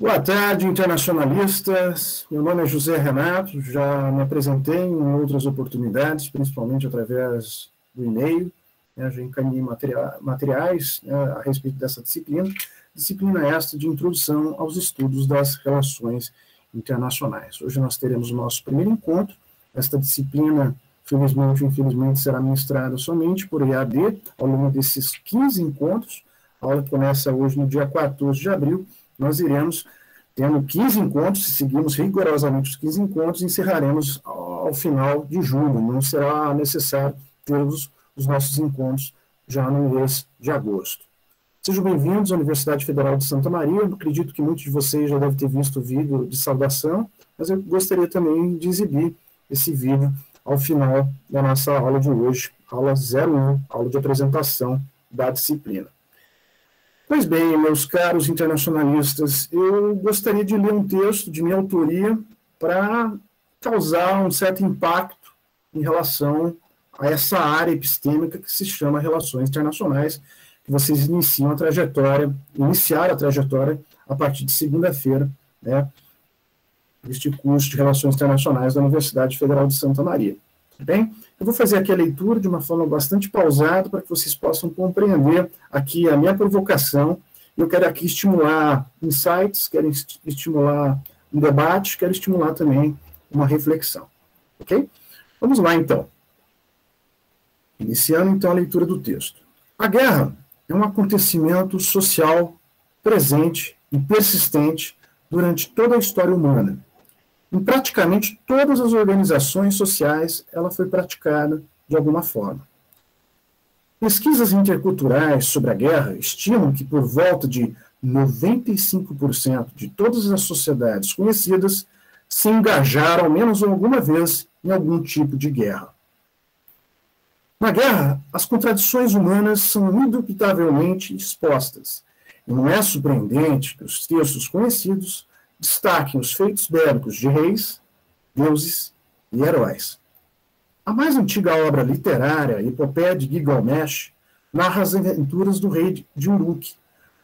Boa tarde, internacionalistas. Meu nome é José Renato, já me apresentei em outras oportunidades, principalmente através do e-mail. Né, já encaminhei materiais né, a respeito dessa disciplina. Disciplina esta de introdução aos estudos das relações internacionais. Hoje nós teremos o nosso primeiro encontro. Esta disciplina, felizmente ou infelizmente, será ministrada somente por EAD ao longo desses 15 encontros. A aula começa hoje no dia 14 de abril nós iremos tendo 15 encontros, se seguirmos rigorosamente os 15 encontros, encerraremos ao final de julho. Não será necessário termos os nossos encontros já no mês de agosto. Sejam bem-vindos à Universidade Federal de Santa Maria. Eu acredito que muitos de vocês já devem ter visto o vídeo de saudação, mas eu gostaria também de exibir esse vídeo ao final da nossa aula de hoje, aula 01, aula de apresentação da disciplina. Pois bem, meus caros internacionalistas, eu gostaria de ler um texto de minha autoria para causar um certo impacto em relação a essa área epistêmica que se chama Relações Internacionais, que vocês iniciam a trajetória, iniciaram a trajetória a partir de segunda-feira, né, este curso de Relações Internacionais da Universidade Federal de Santa Maria. Bem, eu vou fazer aqui a leitura de uma forma bastante pausada para que vocês possam compreender aqui a minha provocação. Eu quero aqui estimular insights, quero estimular um debate, quero estimular também uma reflexão. Ok? Vamos lá, então. Iniciando, então, a leitura do texto. A guerra é um acontecimento social presente e persistente durante toda a história humana em praticamente todas as organizações sociais, ela foi praticada de alguma forma. Pesquisas interculturais sobre a guerra estimam que por volta de 95% de todas as sociedades conhecidas se engajaram ao menos alguma vez em algum tipo de guerra. Na guerra, as contradições humanas são indubitavelmente expostas, e não é surpreendente que os textos conhecidos destaquem os feitos bélicos de reis, deuses e heróis. A mais antiga obra literária, Epopeia de Gilgamesh, narra as aventuras do rei de Uruk.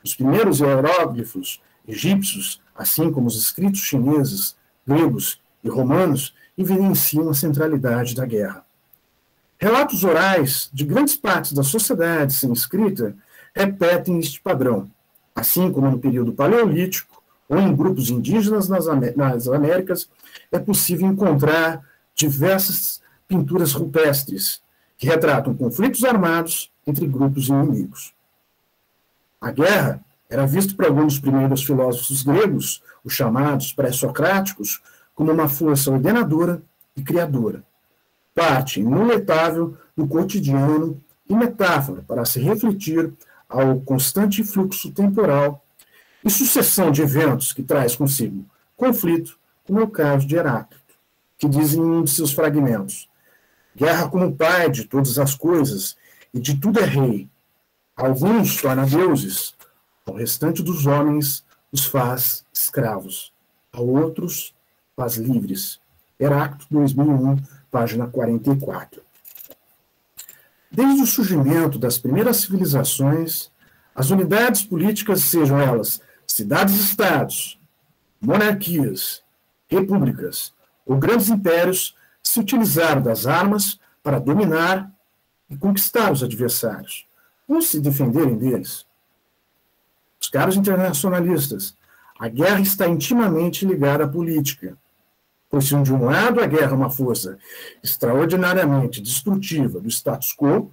Os primeiros hieróglifos egípcios, assim como os escritos chineses, gregos e romanos, evidenciam a centralidade da guerra. Relatos orais de grandes partes da sociedade sem escrita repetem este padrão, assim como no período paleolítico, ou em grupos indígenas nas, nas Américas, é possível encontrar diversas pinturas rupestres que retratam conflitos armados entre grupos inimigos. A guerra era vista por alguns dos primeiros filósofos gregos, os chamados pré-socráticos, como uma força ordenadora e criadora, parte inuletável do cotidiano e metáfora para se refletir ao constante fluxo temporal e sucessão de eventos que traz consigo conflito, como é o caso de Heráclito, que diz em um de seus fragmentos: Guerra como pai de todas as coisas, e de tudo é rei. Alguns torna deuses, ao restante dos homens os faz escravos, a outros faz livres. Heráclito 2001, página 44. Desde o surgimento das primeiras civilizações, as unidades políticas, sejam elas cidades-estados, monarquias, repúblicas ou grandes impérios se utilizaram das armas para dominar e conquistar os adversários, ou se defenderem deles. Os caros internacionalistas, a guerra está intimamente ligada à política, pois se de um lado a guerra é uma força extraordinariamente destrutiva do status quo,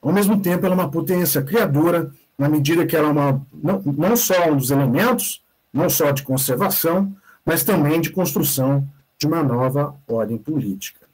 ao mesmo tempo ela é uma potência criadora na medida que ela é uma, não, não só um dos elementos, não só de conservação, mas também de construção de uma nova ordem política.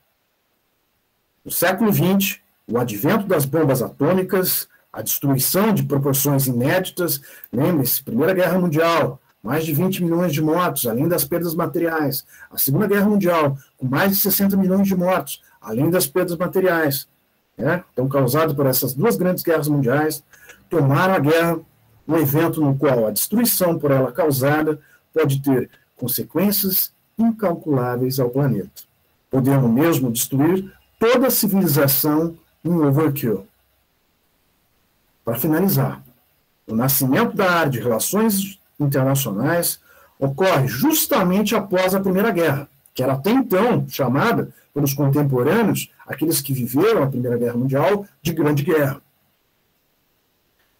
No século XX, o advento das bombas atômicas, a destruição de proporções inéditas, lembre-se, Primeira Guerra Mundial, mais de 20 milhões de mortos, além das perdas materiais. A Segunda Guerra Mundial, com mais de 60 milhões de mortos, além das perdas materiais. Né? Então, causado por essas duas grandes guerras mundiais, tomaram a guerra, um evento no qual a destruição por ela causada pode ter consequências incalculáveis ao planeta, podendo mesmo destruir toda a civilização em overkill. Para finalizar, o nascimento da área de relações internacionais ocorre justamente após a Primeira Guerra, que era até então chamada pelos contemporâneos, aqueles que viveram a Primeira Guerra Mundial, de Grande Guerra.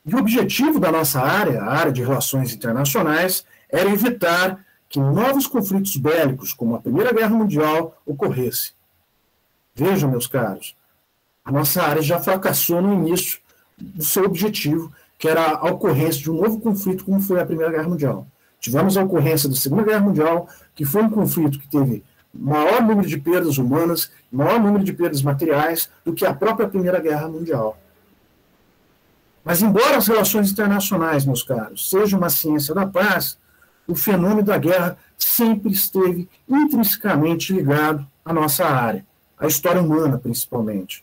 E o objetivo da nossa área, a área de relações internacionais, era evitar que novos conflitos bélicos, como a Primeira Guerra Mundial, ocorressem. Vejam, meus caros, a nossa área já fracassou no início do seu objetivo, que era a ocorrência de um novo conflito, como foi a Primeira Guerra Mundial. Tivemos a ocorrência da Segunda Guerra Mundial, que foi um conflito que teve maior número de perdas humanas, maior número de perdas materiais do que a própria Primeira Guerra Mundial. Mas, embora as relações internacionais, meus caros, sejam uma ciência da paz, o fenômeno da guerra sempre esteve intrinsecamente ligado à nossa área, à história humana, principalmente.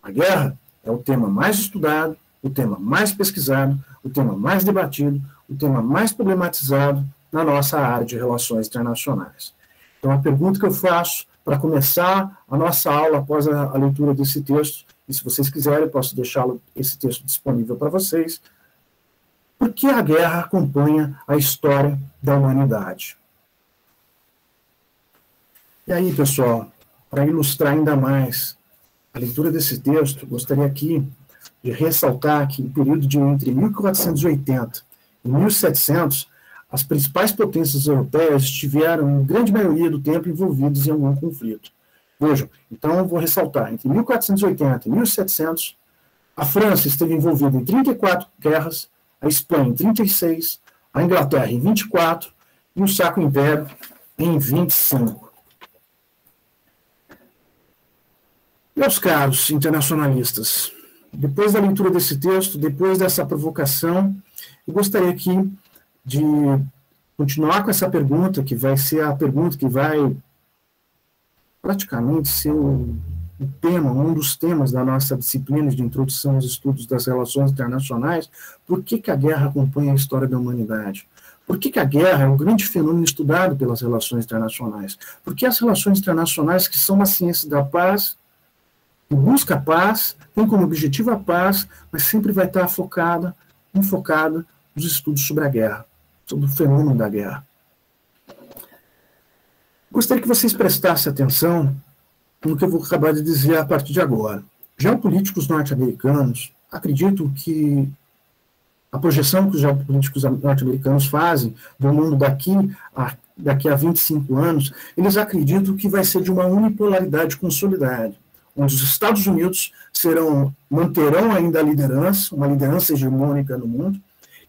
A guerra é o tema mais estudado, o tema mais pesquisado, o tema mais debatido, o tema mais problematizado na nossa área de relações internacionais. Então, a pergunta que eu faço para começar a nossa aula após a, a leitura desse texto, e se vocês quiserem, eu posso deixar esse texto disponível para vocês. Por que a guerra acompanha a história da humanidade? E aí, pessoal, para ilustrar ainda mais a leitura desse texto, gostaria aqui de ressaltar que no período de entre 1480 e 1700, as principais potências europeias estiveram, em grande maioria do tempo, envolvidas em algum conflito. Vejam, então eu vou ressaltar, entre 1480 e 1700, a França esteve envolvida em 34 guerras, a Espanha em 36, a Inglaterra em 24 e o Sacro Império em 25. Meus caros internacionalistas, depois da leitura desse texto, depois dessa provocação, eu gostaria aqui de continuar com essa pergunta, que vai ser a pergunta que vai praticamente ser o, o tema, um dos temas da nossa disciplina de introdução aos estudos das relações internacionais, por que, que a guerra acompanha a história da humanidade? Por que, que a guerra é um grande fenômeno estudado pelas relações internacionais? Porque as relações internacionais, que são uma ciência da paz, busca a paz, tem como objetivo a paz, mas sempre vai estar focada, enfocada nos estudos sobre a guerra, sobre o fenômeno da guerra. Gostaria que vocês prestassem atenção no que eu vou acabar de dizer a partir de agora. Geopolíticos norte-americanos acreditam que a projeção que os geopolíticos norte-americanos fazem do mundo daqui a, daqui a 25 anos, eles acreditam que vai ser de uma unipolaridade consolidada onde os Estados Unidos serão, manterão ainda a liderança, uma liderança hegemônica no mundo,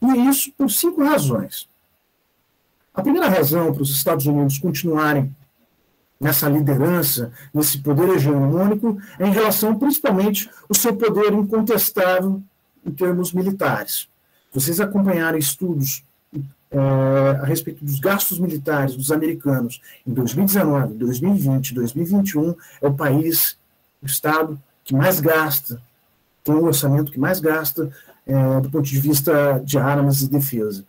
e isso por cinco razões. A primeira razão para os Estados Unidos continuarem nessa liderança, nesse poder hegemônico, é em relação principalmente ao seu poder incontestável em termos militares. Vocês acompanharem estudos é, a respeito dos gastos militares dos americanos em 2019, 2020, 2021, é o país o Estado que mais gasta, tem o orçamento que mais gasta é, do ponto de vista de armas e defesa.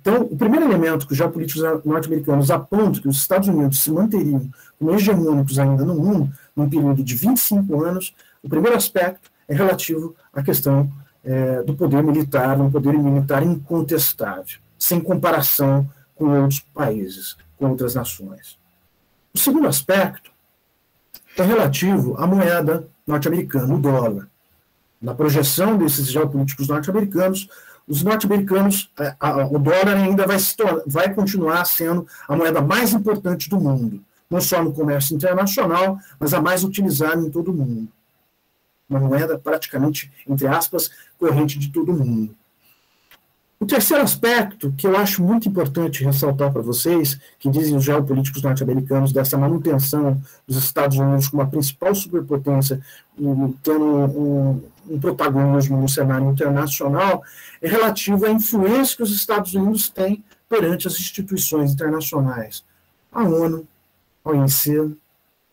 Então, o primeiro elemento que os geopolíticos norte-americanos apontam que os Estados Unidos se manteriam como hegemônicos ainda no mundo, num período de 25 anos, o primeiro aspecto é relativo à questão é, do poder militar, um poder militar incontestável, sem comparação com outros países, com outras nações. O segundo aspecto é relativo à moeda norte-americana, o dólar. Na projeção desses geopolíticos norte-americanos, os norte-americanos, é, o dólar ainda vai, tornar, vai continuar sendo a moeda mais importante do mundo, não só no comércio internacional, mas a mais utilizada em todo o mundo. Uma moeda praticamente, entre aspas, corrente de todo mundo. O terceiro aspecto que eu acho muito importante ressaltar para vocês, que dizem os geopolíticos norte-americanos dessa manutenção dos Estados Unidos como a principal superpotência, tendo um, um protagonismo no cenário internacional, é relativo à influência que os Estados Unidos têm perante as instituições internacionais, a ONU, a OMC,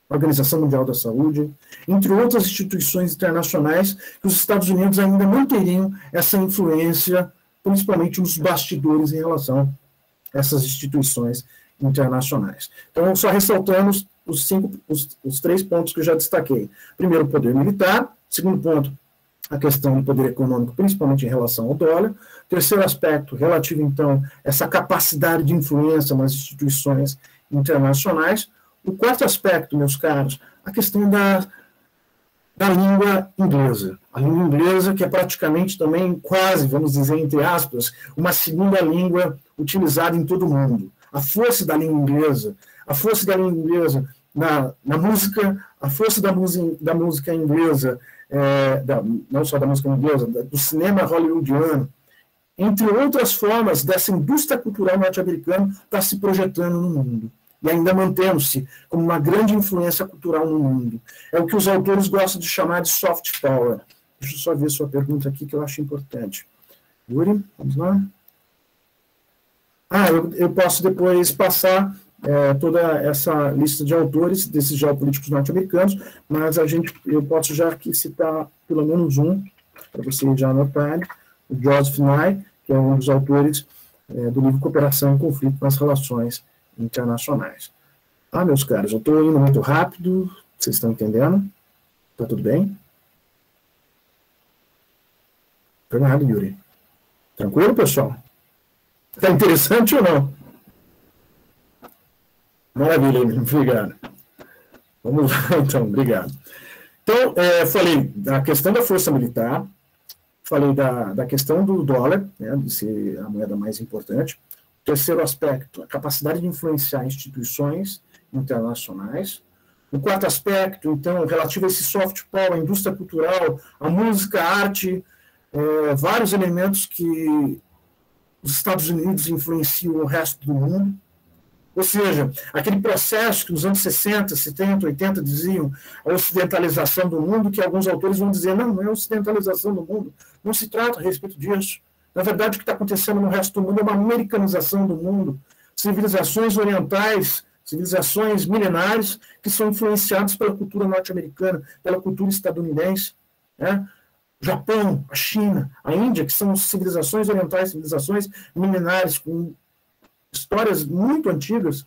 a Organização Mundial da Saúde, entre outras instituições internacionais que os Estados Unidos ainda não teriam essa influência principalmente nos bastidores em relação a essas instituições internacionais. Então, só ressaltando os, cinco, os, os três pontos que eu já destaquei. Primeiro, o poder militar. Segundo ponto, a questão do poder econômico, principalmente em relação ao dólar. Terceiro aspecto, relativo, então, a essa capacidade de influência nas instituições internacionais. O quarto aspecto, meus caros, a questão da, da língua inglesa. A língua inglesa, que é praticamente também, quase, vamos dizer, entre aspas, uma segunda língua utilizada em todo o mundo. A força da língua inglesa, a força da língua inglesa na, na música, a força da da música inglesa é, da, não só da música inglesa, do cinema hollywoodiano, entre outras formas dessa indústria cultural norte-americana está se projetando no mundo e ainda mantendo-se como uma grande influência cultural no mundo. É o que os autores gostam de chamar de soft power. Deixa eu só ver sua pergunta aqui que eu acho importante. Yuri, vamos lá. Ah, eu, eu posso depois passar é, toda essa lista de autores desses geopolíticos norte-americanos, mas a gente, eu posso já aqui citar pelo menos um, para vocês já anotarem, o Joseph Nye, que é um dos autores é, do livro Cooperação e Conflito nas Relações Internacionais. Ah, meus caros, eu estou indo muito rápido, vocês estão entendendo? Está tudo bem? Fernando, Yuri. Tranquilo, pessoal? Está interessante ou não? Maravilha, obrigado. Vamos lá, então, obrigado. Então, é, falei da questão da força militar, falei da, da questão do dólar, né, de ser a moeda mais importante. Terceiro aspecto, a capacidade de influenciar instituições internacionais. O quarto aspecto, então, relativo a esse soft power, a indústria cultural, a música, a arte, é, vários elementos que os Estados Unidos influenciam o resto do mundo. Ou seja, aquele processo que nos anos 60, 70, 80 diziam a ocidentalização do mundo, que alguns autores vão dizer, não, não é ocidentalização do mundo, não se trata a respeito disso. Na verdade, o que está acontecendo no resto do mundo é uma americanização do mundo. Civilizações orientais, civilizações milenares, que são influenciadas pela cultura norte-americana, pela cultura estadunidense. Né? O Japão, a China, a Índia, que são civilizações orientais, civilizações milenares, com histórias muito antigas,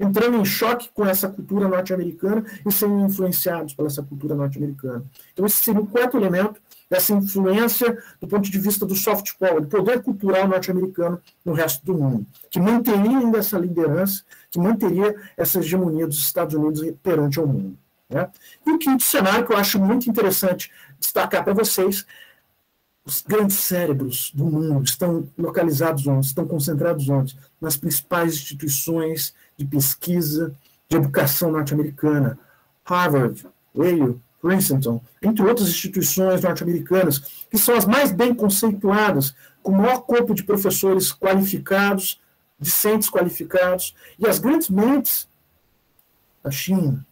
entrando em choque com essa cultura norte-americana e sendo influenciados pela essa cultura norte-americana. Então, esse seria o quarto elemento dessa influência do ponto de vista do soft power, do poder cultural norte-americano no resto do mundo, que manteria ainda essa liderança, que manteria essa hegemonia dos Estados Unidos perante o mundo. Né? E o quinto cenário que eu acho muito interessante destacar para vocês os grandes cérebros do mundo estão localizados onde? Estão concentrados onde? Nas principais instituições de pesquisa, de educação norte-americana. Harvard, Yale, Princeton, entre outras instituições norte-americanas, que são as mais bem conceituadas, com o maior corpo de professores qualificados, discentes qualificados, e as grandes mentes da China,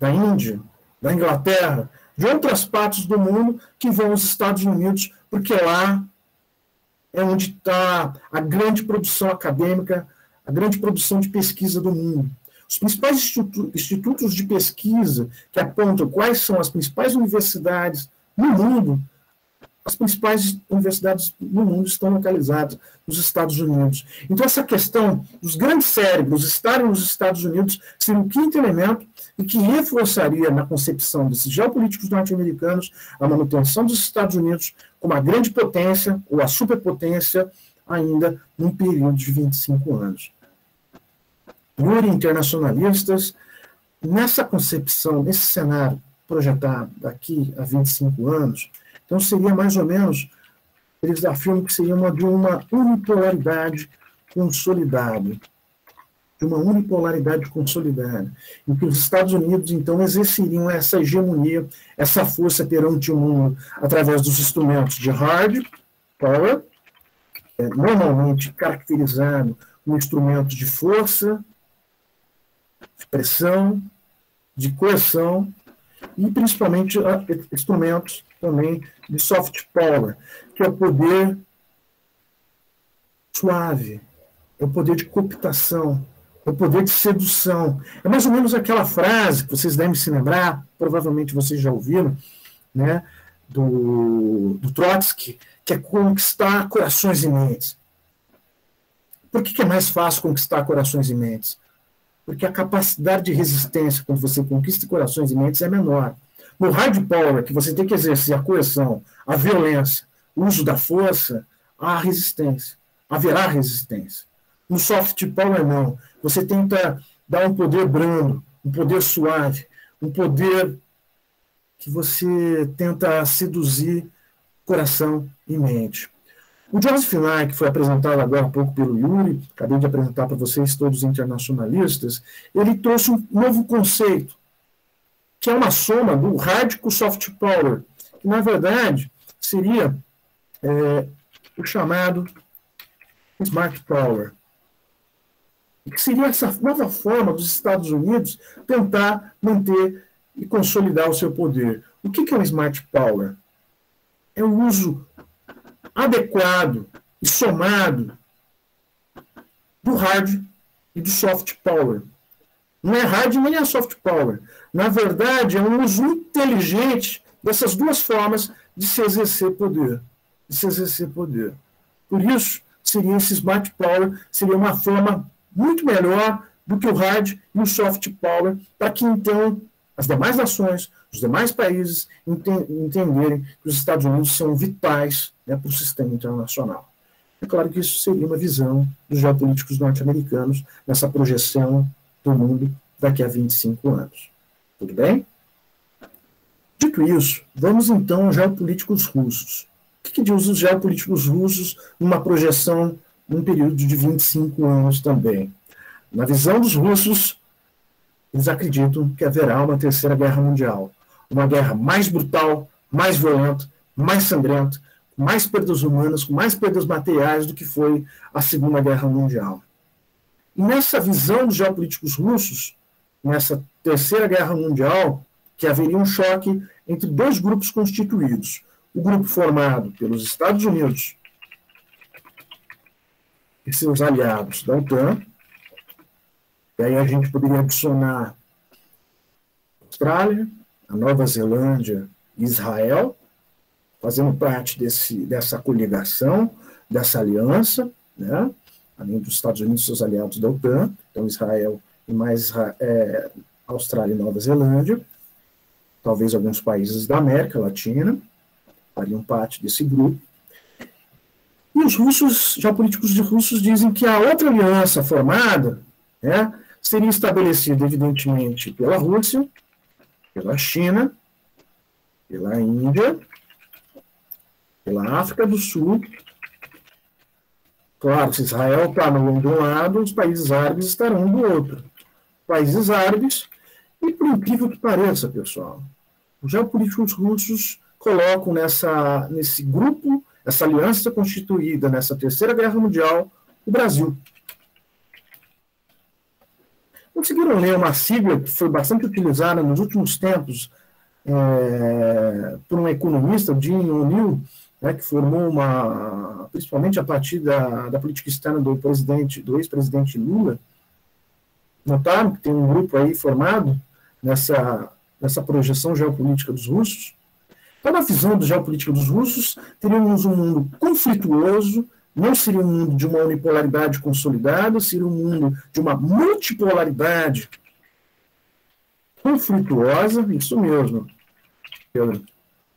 da Índia, da Inglaterra, de outras partes do mundo que vão aos Estados Unidos, porque lá é onde está a grande produção acadêmica, a grande produção de pesquisa do mundo. Os principais institu institutos de pesquisa que apontam quais são as principais universidades no mundo as principais universidades no mundo estão localizadas nos Estados Unidos. Então, essa questão dos grandes cérebros estarem nos Estados Unidos seria um quinto elemento e que reforçaria na concepção desses geopolíticos norte-americanos a manutenção dos Estados Unidos como a grande potência ou a superpotência ainda num período de 25 anos. Yuri internacionalistas, nessa concepção, nesse cenário projetado daqui a 25 anos, então, seria mais ou menos, eles afirmam que seria uma, de uma unipolaridade consolidada. De uma unipolaridade consolidada. Em que os Estados Unidos, então, exerceriam essa hegemonia, essa força perante o mundo, através dos instrumentos de hard power, é, normalmente caracterizado como instrumentos de força, de pressão, de coerção, e principalmente instrumentos também de soft power, que é o poder suave, é o poder de cooptação, é o poder de sedução. É mais ou menos aquela frase que vocês devem se lembrar, provavelmente vocês já ouviram, né, do, do Trotsky, que é conquistar corações e mentes. Por que, que é mais fácil conquistar corações e mentes? Porque a capacidade de resistência quando você conquista corações e mentes é menor. No hard power, que você tem que exercer a coerção, a violência, o uso da força, há resistência. Haverá resistência. No soft power, não. Você tenta dar um poder brando, um poder suave, um poder que você tenta seduzir coração e mente. O Joseph Nye, que foi apresentado agora há pouco pelo Yuri, acabei de apresentar para vocês todos os internacionalistas, ele trouxe um novo conceito, que é uma soma do hard com soft power, que na verdade seria é, o chamado smart power. Que seria essa nova forma dos Estados Unidos tentar manter e consolidar o seu poder. O que é o smart power? É o uso adequado e somado do hard e do soft power. Não é hard nem é soft power. Na verdade, é um uso inteligente dessas duas formas de se exercer poder. De se exercer poder. Por isso, seria esse smart power, seria uma forma muito melhor do que o hard e o soft power, para que então as demais nações, os demais países entenderem que os Estados Unidos são vitais né, para o sistema internacional. É claro que isso seria uma visão dos geopolíticos norte-americanos nessa projeção do mundo daqui a 25 anos. Tudo bem? Dito isso, vamos então aos geopolíticos russos. O que, que diz os geopolíticos russos numa projeção num período de 25 anos também? Na visão dos russos, eles acreditam que haverá uma terceira guerra mundial. Uma guerra mais brutal, mais violenta, mais sangrenta, com mais perdas humanas, com mais perdas materiais do que foi a Segunda Guerra Mundial. E nessa visão dos geopolíticos russos, nessa Terceira Guerra Mundial, que haveria um choque entre dois grupos constituídos. O grupo formado pelos Estados Unidos e seus aliados da OTAN, e aí a gente poderia adicionar Austrália, a Nova Zelândia e Israel, fazendo parte desse, dessa coligação, dessa aliança, né? além dos Estados Unidos e seus aliados da OTAN, então Israel e mais é, Austrália e Nova Zelândia, talvez alguns países da América Latina fariam parte desse grupo. E os russos, geopolíticos de russos, dizem que a outra aliança formada né, seria estabelecida, evidentemente, pela Rússia, pela China, pela Índia, pela África do Sul. Claro, se Israel está de um lado, os países árabes estarão do outro. Países árabes, e por incrível que pareça, pessoal, os geopolíticos russos colocam nessa, nesse grupo, essa aliança constituída nessa Terceira Guerra Mundial, o Brasil conseguiram ler uma sigla que foi bastante utilizada nos últimos tempos é, por um economista, o Jim O'Neill, né, que formou uma, principalmente a partir da, da política externa do presidente, do ex-presidente Lula. Notaram que tem um grupo aí formado nessa, nessa projeção geopolítica dos russos? Então, na visão da geopolítica dos russos, teríamos um mundo conflituoso, não seria um mundo de uma unipolaridade consolidada, seria um mundo de uma multipolaridade conflituosa, isso mesmo, Pedro,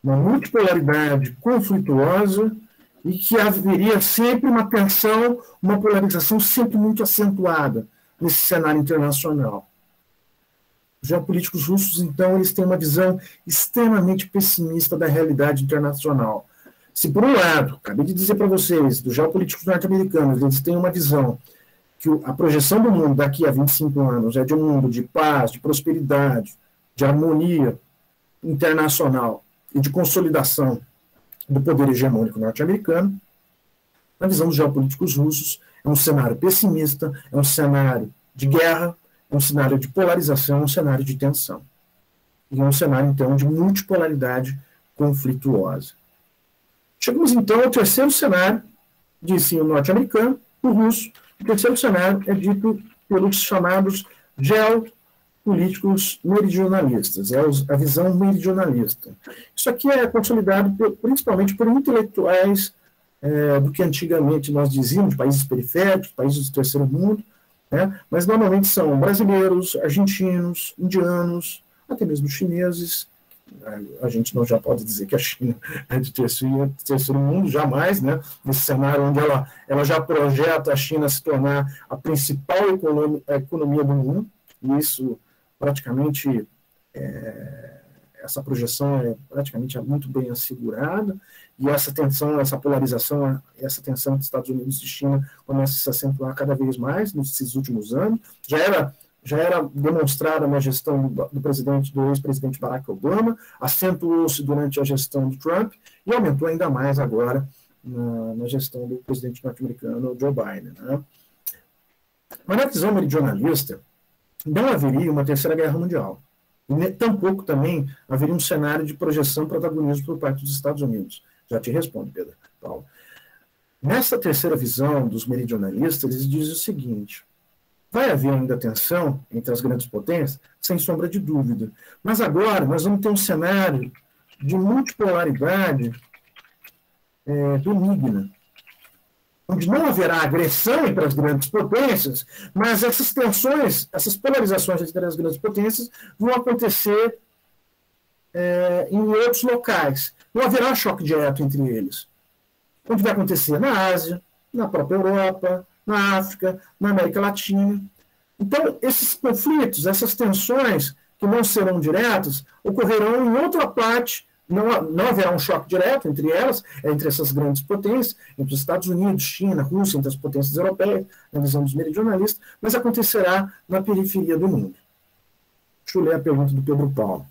uma multipolaridade conflituosa e que haveria sempre uma tensão, uma polarização sempre muito acentuada nesse cenário internacional. Os geopolíticos russos, então, eles têm uma visão extremamente pessimista da realidade internacional. Se, por um lado, acabei de dizer para vocês, dos geopolíticos norte-americanos, eles têm uma visão que a projeção do mundo daqui a 25 anos é de um mundo de paz, de prosperidade, de harmonia internacional e de consolidação do poder hegemônico norte-americano, na visão dos geopolíticos russos, é um cenário pessimista, é um cenário de guerra, é um cenário de polarização, é um cenário de tensão. E é um cenário, então, de multipolaridade conflituosa. Chegamos então ao terceiro cenário de ensino norte-americano, o russo. O terceiro cenário é dito pelos chamados geopolíticos meridionalistas, é a visão meridionalista. Isso aqui é consolidado por, principalmente por intelectuais é, do que antigamente nós dizíamos, países periféricos, países do terceiro mundo, né? mas normalmente são brasileiros, argentinos, indianos, até mesmo chineses, a gente não já pode dizer que a China é de terceiro, terceiro mundo, jamais, né? Nesse cenário onde ela, ela já projeta a China se tornar a principal economia do mundo, e isso praticamente, é, essa projeção é praticamente muito bem assegurada, e essa tensão, essa polarização, essa tensão dos Estados Unidos e China começa a se acentuar cada vez mais nesses últimos anos. Já era já era demonstrada na gestão do, do presidente, do ex-presidente Barack Obama, acentuou-se durante a gestão do Trump e aumentou ainda mais agora na, na gestão do presidente norte-americano Joe Biden. Né? Mas na visão meridionalista, não haveria uma terceira guerra mundial. E tampouco também haveria um cenário de projeção protagonismo por parte dos Estados Unidos. Já te respondo, Pedro. Paulo. Nessa terceira visão dos meridionalistas, eles dizem o seguinte: Vai haver ainda tensão entre as grandes potências? Sem sombra de dúvida. Mas agora nós vamos ter um cenário de multipolaridade é, benigna, onde não haverá agressão entre as grandes potências, mas essas tensões, essas polarizações entre as grandes potências vão acontecer é, em outros locais. Não haverá choque direto entre eles. Onde vai acontecer? Na Ásia, na própria Europa, na África, na América Latina. Então, esses conflitos, essas tensões, que não serão diretas, ocorrerão em outra parte, não, não haverá um choque direto entre elas, entre essas grandes potências, entre os Estados Unidos, China, Rússia, entre as potências europeias, na visão dos meridionalistas, mas acontecerá na periferia do mundo. Deixa eu ler a pergunta do Pedro Paulo.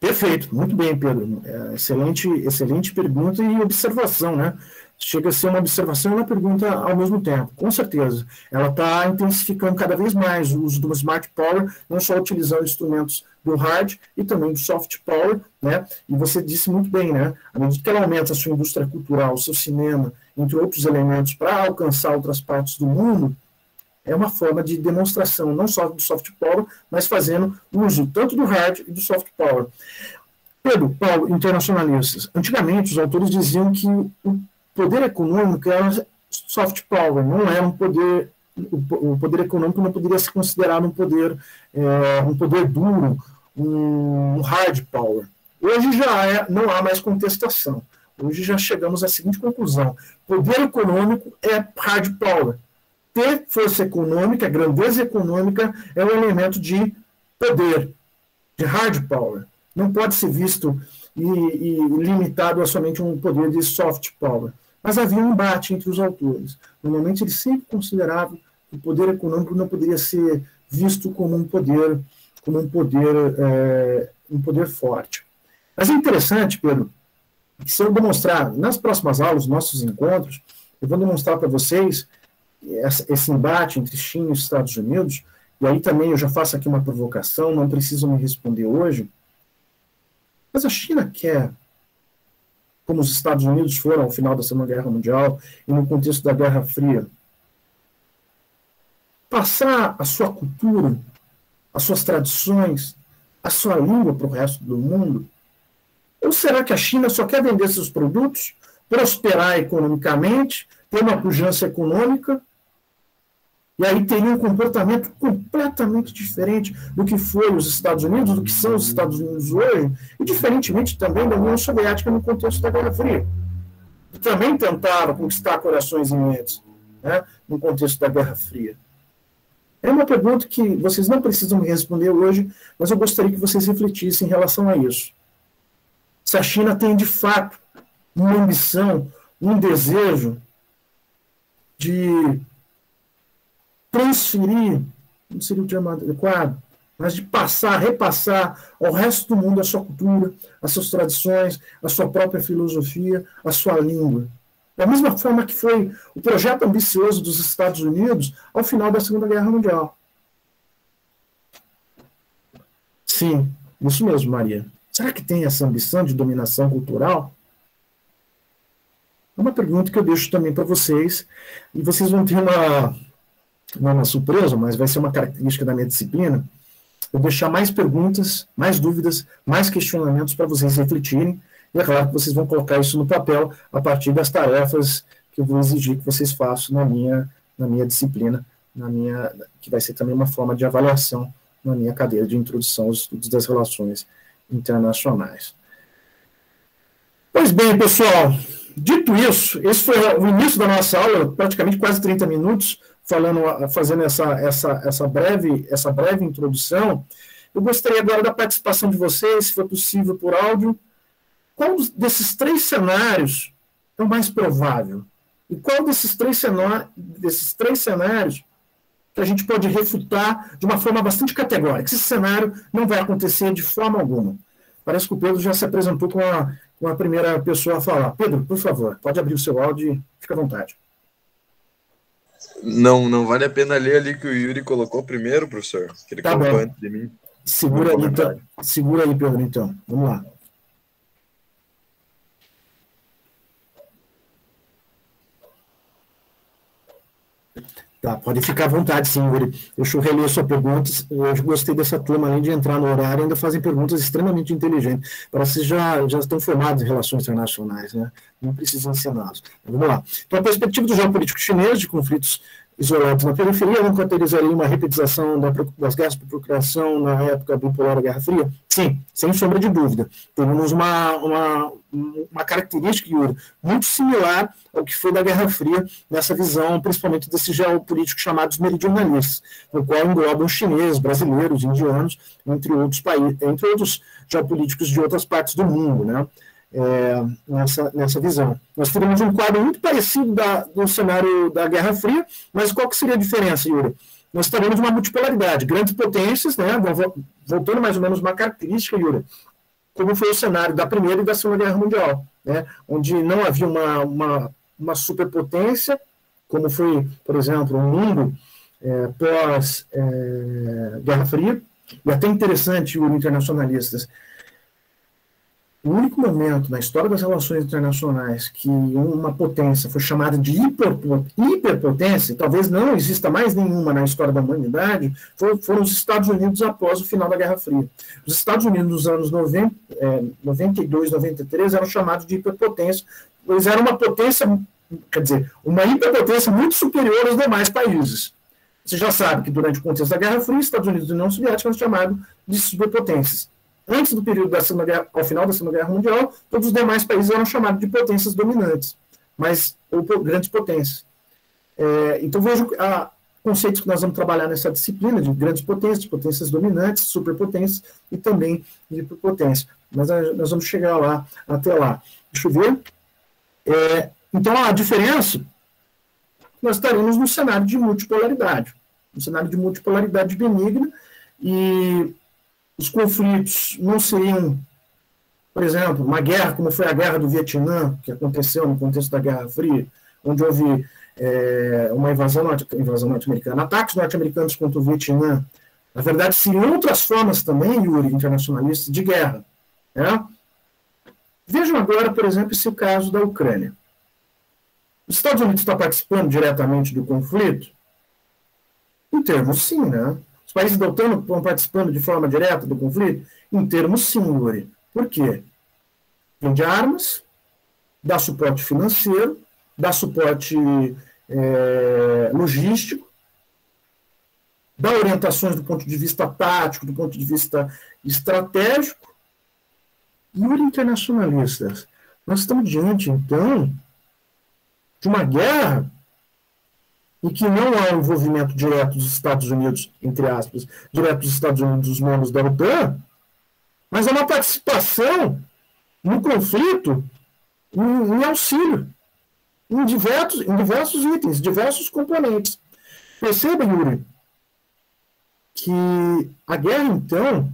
Perfeito, muito bem, Pedro. É, excelente, excelente pergunta e observação, né? Chega a ser uma observação e uma pergunta ao mesmo tempo, com certeza. Ela está intensificando cada vez mais o uso do smart power, não só utilizando instrumentos do hard e também do soft power, né? E você disse muito bem, né? À medida que ela aumenta a sua indústria cultural, o seu cinema, entre outros elementos, para alcançar outras partes do mundo, é uma forma de demonstração, não só do soft power, mas fazendo uso tanto do hard e do soft power. Pedro, Paulo, internacionalistas. Antigamente, os autores diziam que o poder econômico era soft power, não era um poder. O poder econômico não poderia ser considerado um poder, é, um poder duro, um hard power. Hoje já é, não há mais contestação. Hoje já chegamos à seguinte conclusão: poder econômico é hard power ter força econômica, grandeza econômica, é um elemento de poder, de hard power. Não pode ser visto e, e limitado a somente um poder de soft power. Mas havia um embate entre os autores. Normalmente eles sempre consideravam que o poder econômico não poderia ser visto como um poder, como um poder, é, um poder forte. Mas é interessante, Pedro, que se eu demonstrar nas próximas aulas, nossos encontros, eu vou demonstrar para vocês esse embate entre China e os Estados Unidos, e aí também eu já faço aqui uma provocação, não precisam me responder hoje, mas a China quer, como os Estados Unidos foram ao final da Segunda Guerra Mundial e no contexto da Guerra Fria, passar a sua cultura, as suas tradições, a sua língua para o resto do mundo? Ou será que a China só quer vender seus produtos, prosperar economicamente, ter uma pujança econômica e aí teria um comportamento completamente diferente do que foi os Estados Unidos, do que são os Estados Unidos hoje, e diferentemente também da União Soviética no contexto da Guerra Fria. Que também tentaram conquistar corações e mentes né, no contexto da Guerra Fria. É uma pergunta que vocês não precisam me responder hoje, mas eu gostaria que vocês refletissem em relação a isso. Se a China tem, de fato, uma ambição, um desejo de transferir, não seria o termo adequado, mas de passar, repassar ao resto do mundo a sua cultura, as suas tradições, a sua própria filosofia, a sua língua. Da mesma forma que foi o projeto ambicioso dos Estados Unidos ao final da Segunda Guerra Mundial. Sim, isso mesmo, Maria. Será que tem essa ambição de dominação cultural? É uma pergunta que eu deixo também para vocês, e vocês vão ter uma, não é uma surpresa, mas vai ser uma característica da minha disciplina, eu deixar mais perguntas, mais dúvidas, mais questionamentos para vocês refletirem, e é claro que vocês vão colocar isso no papel a partir das tarefas que eu vou exigir que vocês façam na minha, na minha disciplina, na minha, que vai ser também uma forma de avaliação na minha cadeira de introdução aos estudos das relações internacionais. Pois bem, pessoal, dito isso, esse foi o início da nossa aula, praticamente quase 30 minutos, falando, fazendo essa, essa, essa, breve, essa breve introdução. Eu gostaria agora da participação de vocês, se for possível por áudio. Qual desses três cenários é o mais provável? E qual desses três, desses três cenários que a gente pode refutar de uma forma bastante categórica? Esse cenário não vai acontecer de forma alguma. Parece que o Pedro já se apresentou com a, com a primeira pessoa a falar. Pedro, por favor, pode abrir o seu áudio e fica à vontade. Não, não vale a pena ler ali que o Yuri colocou primeiro, professor. Que ele tá colocou bom. antes de mim. Segura aí, então. Segura aí, Pedro, então. Vamos lá. Tá, pode ficar à vontade, sim, Yuri. Deixa eu reler sua pergunta. Eu gostei dessa turma, além de entrar no horário, ainda fazem perguntas extremamente inteligentes. Parece que já, já estão formados em relações internacionais, né? Não precisa ensiná-los. Vamos lá. Então, a perspectiva do geopolítico chinês de conflitos isolados na periferia, não caracterizaria uma repetização das guerras por procuração na época bipolar da Guerra Fria? Sim, sem sombra de dúvida. Temos uma, uma, uma característica, Yuri, muito similar ao que foi da Guerra Fria, nessa visão, principalmente desses geopolíticos chamados meridionalistas, no qual englobam chineses, brasileiros, indianos, entre outros países, entre outros geopolíticos de outras partes do mundo, né? É, nessa, nessa visão. Nós teríamos um quadro muito parecido da, do cenário da Guerra Fria, mas qual que seria a diferença, Yuri? Nós teríamos uma multipolaridade, grandes potências, né, voltando mais ou menos uma característica, Yuri, como foi o cenário da Primeira e da Segunda Guerra Mundial, né, onde não havia uma, uma, uma superpotência, como foi, por exemplo, o mundo é, pós-Guerra é, Fria, e até interessante, Yuri, internacionalistas, o único momento na história das relações internacionais que uma potência foi chamada de hiperpotência, talvez não exista mais nenhuma na história da humanidade, foram os Estados Unidos após o final da Guerra Fria. Os Estados Unidos nos anos 90, é, 92, 93 eram chamados de hiperpotência, pois era uma potência, quer dizer, uma hiperpotência muito superior aos demais países. Você já sabe que durante o contexto da Guerra Fria, Estados Unidos e União Soviética eram chamados de superpotências. Antes do período da Segunda Guerra, ao final da Segunda Guerra Mundial, todos os demais países eram chamados de potências dominantes, mas ou grandes potências. É, então vejo a, conceitos que nós vamos trabalhar nessa disciplina de grandes potências, potências dominantes, superpotências e também de hiperpotência. Mas nós vamos chegar lá, até lá. Deixa eu ver. É, então a diferença, nós estaremos no cenário de multipolaridade, no cenário de multipolaridade benigna, e os conflitos não seriam, por exemplo, uma guerra como foi a guerra do Vietnã, que aconteceu no contexto da Guerra Fria, onde houve é, uma invasão, norte-americana, ataques norte-americanos contra o Vietnã. Na verdade, seriam outras formas também, Yuri, internacionalistas, de guerra. Né? Vejam agora, por exemplo, esse caso da Ucrânia. Os Estados Unidos está participando diretamente do conflito? Em termos, sim, né? Os países da OTAN estão participando de forma direta do conflito? Em termos sim, Yuri. Por quê? Vende armas, dá suporte financeiro, dá suporte é, logístico, dá orientações do ponto de vista tático, do ponto de vista estratégico. Yuri internacionalistas, nós estamos diante, então, de uma guerra e que não há envolvimento direto dos Estados Unidos, entre aspas, direto dos Estados Unidos, dos membros da OTAN, mas é uma participação no conflito em, em auxílio, em diversos, em diversos itens, diversos componentes. Perceba, Yuri, que a guerra, então,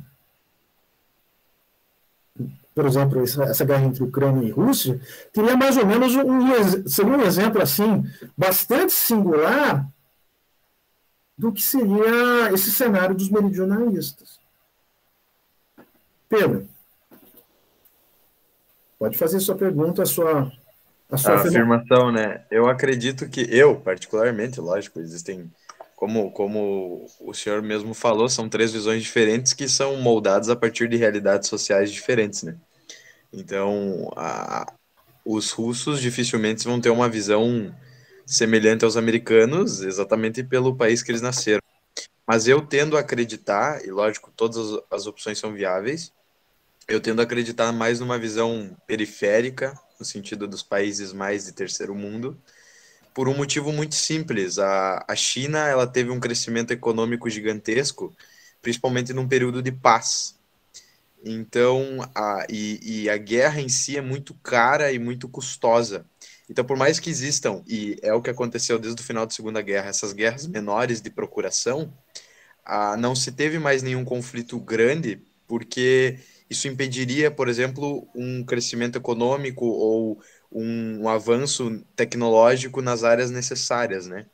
por exemplo, essa, guerra entre Ucrânia e Rússia, teria mais ou menos um, seria um exemplo assim, bastante singular do que seria esse cenário dos meridionalistas. Pedro, pode fazer sua pergunta, a sua, a sua a afirmação, né? Eu acredito que eu, particularmente, lógico, existem como, como o senhor mesmo falou, são três visões diferentes que são moldadas a partir de realidades sociais diferentes, né? Então, a, os russos dificilmente vão ter uma visão semelhante aos americanos, exatamente pelo país que eles nasceram. Mas eu tendo a acreditar, e lógico, todas as, opções são viáveis, eu tendo a acreditar mais numa visão periférica, no sentido dos países mais de terceiro mundo, por um motivo muito simples. A, a China ela teve um crescimento econômico gigantesco, principalmente num período de paz. Então, a, e, e a guerra em si é muito cara e muito custosa. Então, por mais que existam, e é o que aconteceu desde o final da Segunda Guerra, essas guerras menores de procuração, a, não se teve mais nenhum conflito grande, porque isso impediria, por exemplo, um crescimento econômico ou um, um avanço tecnológico nas áreas necessárias, né?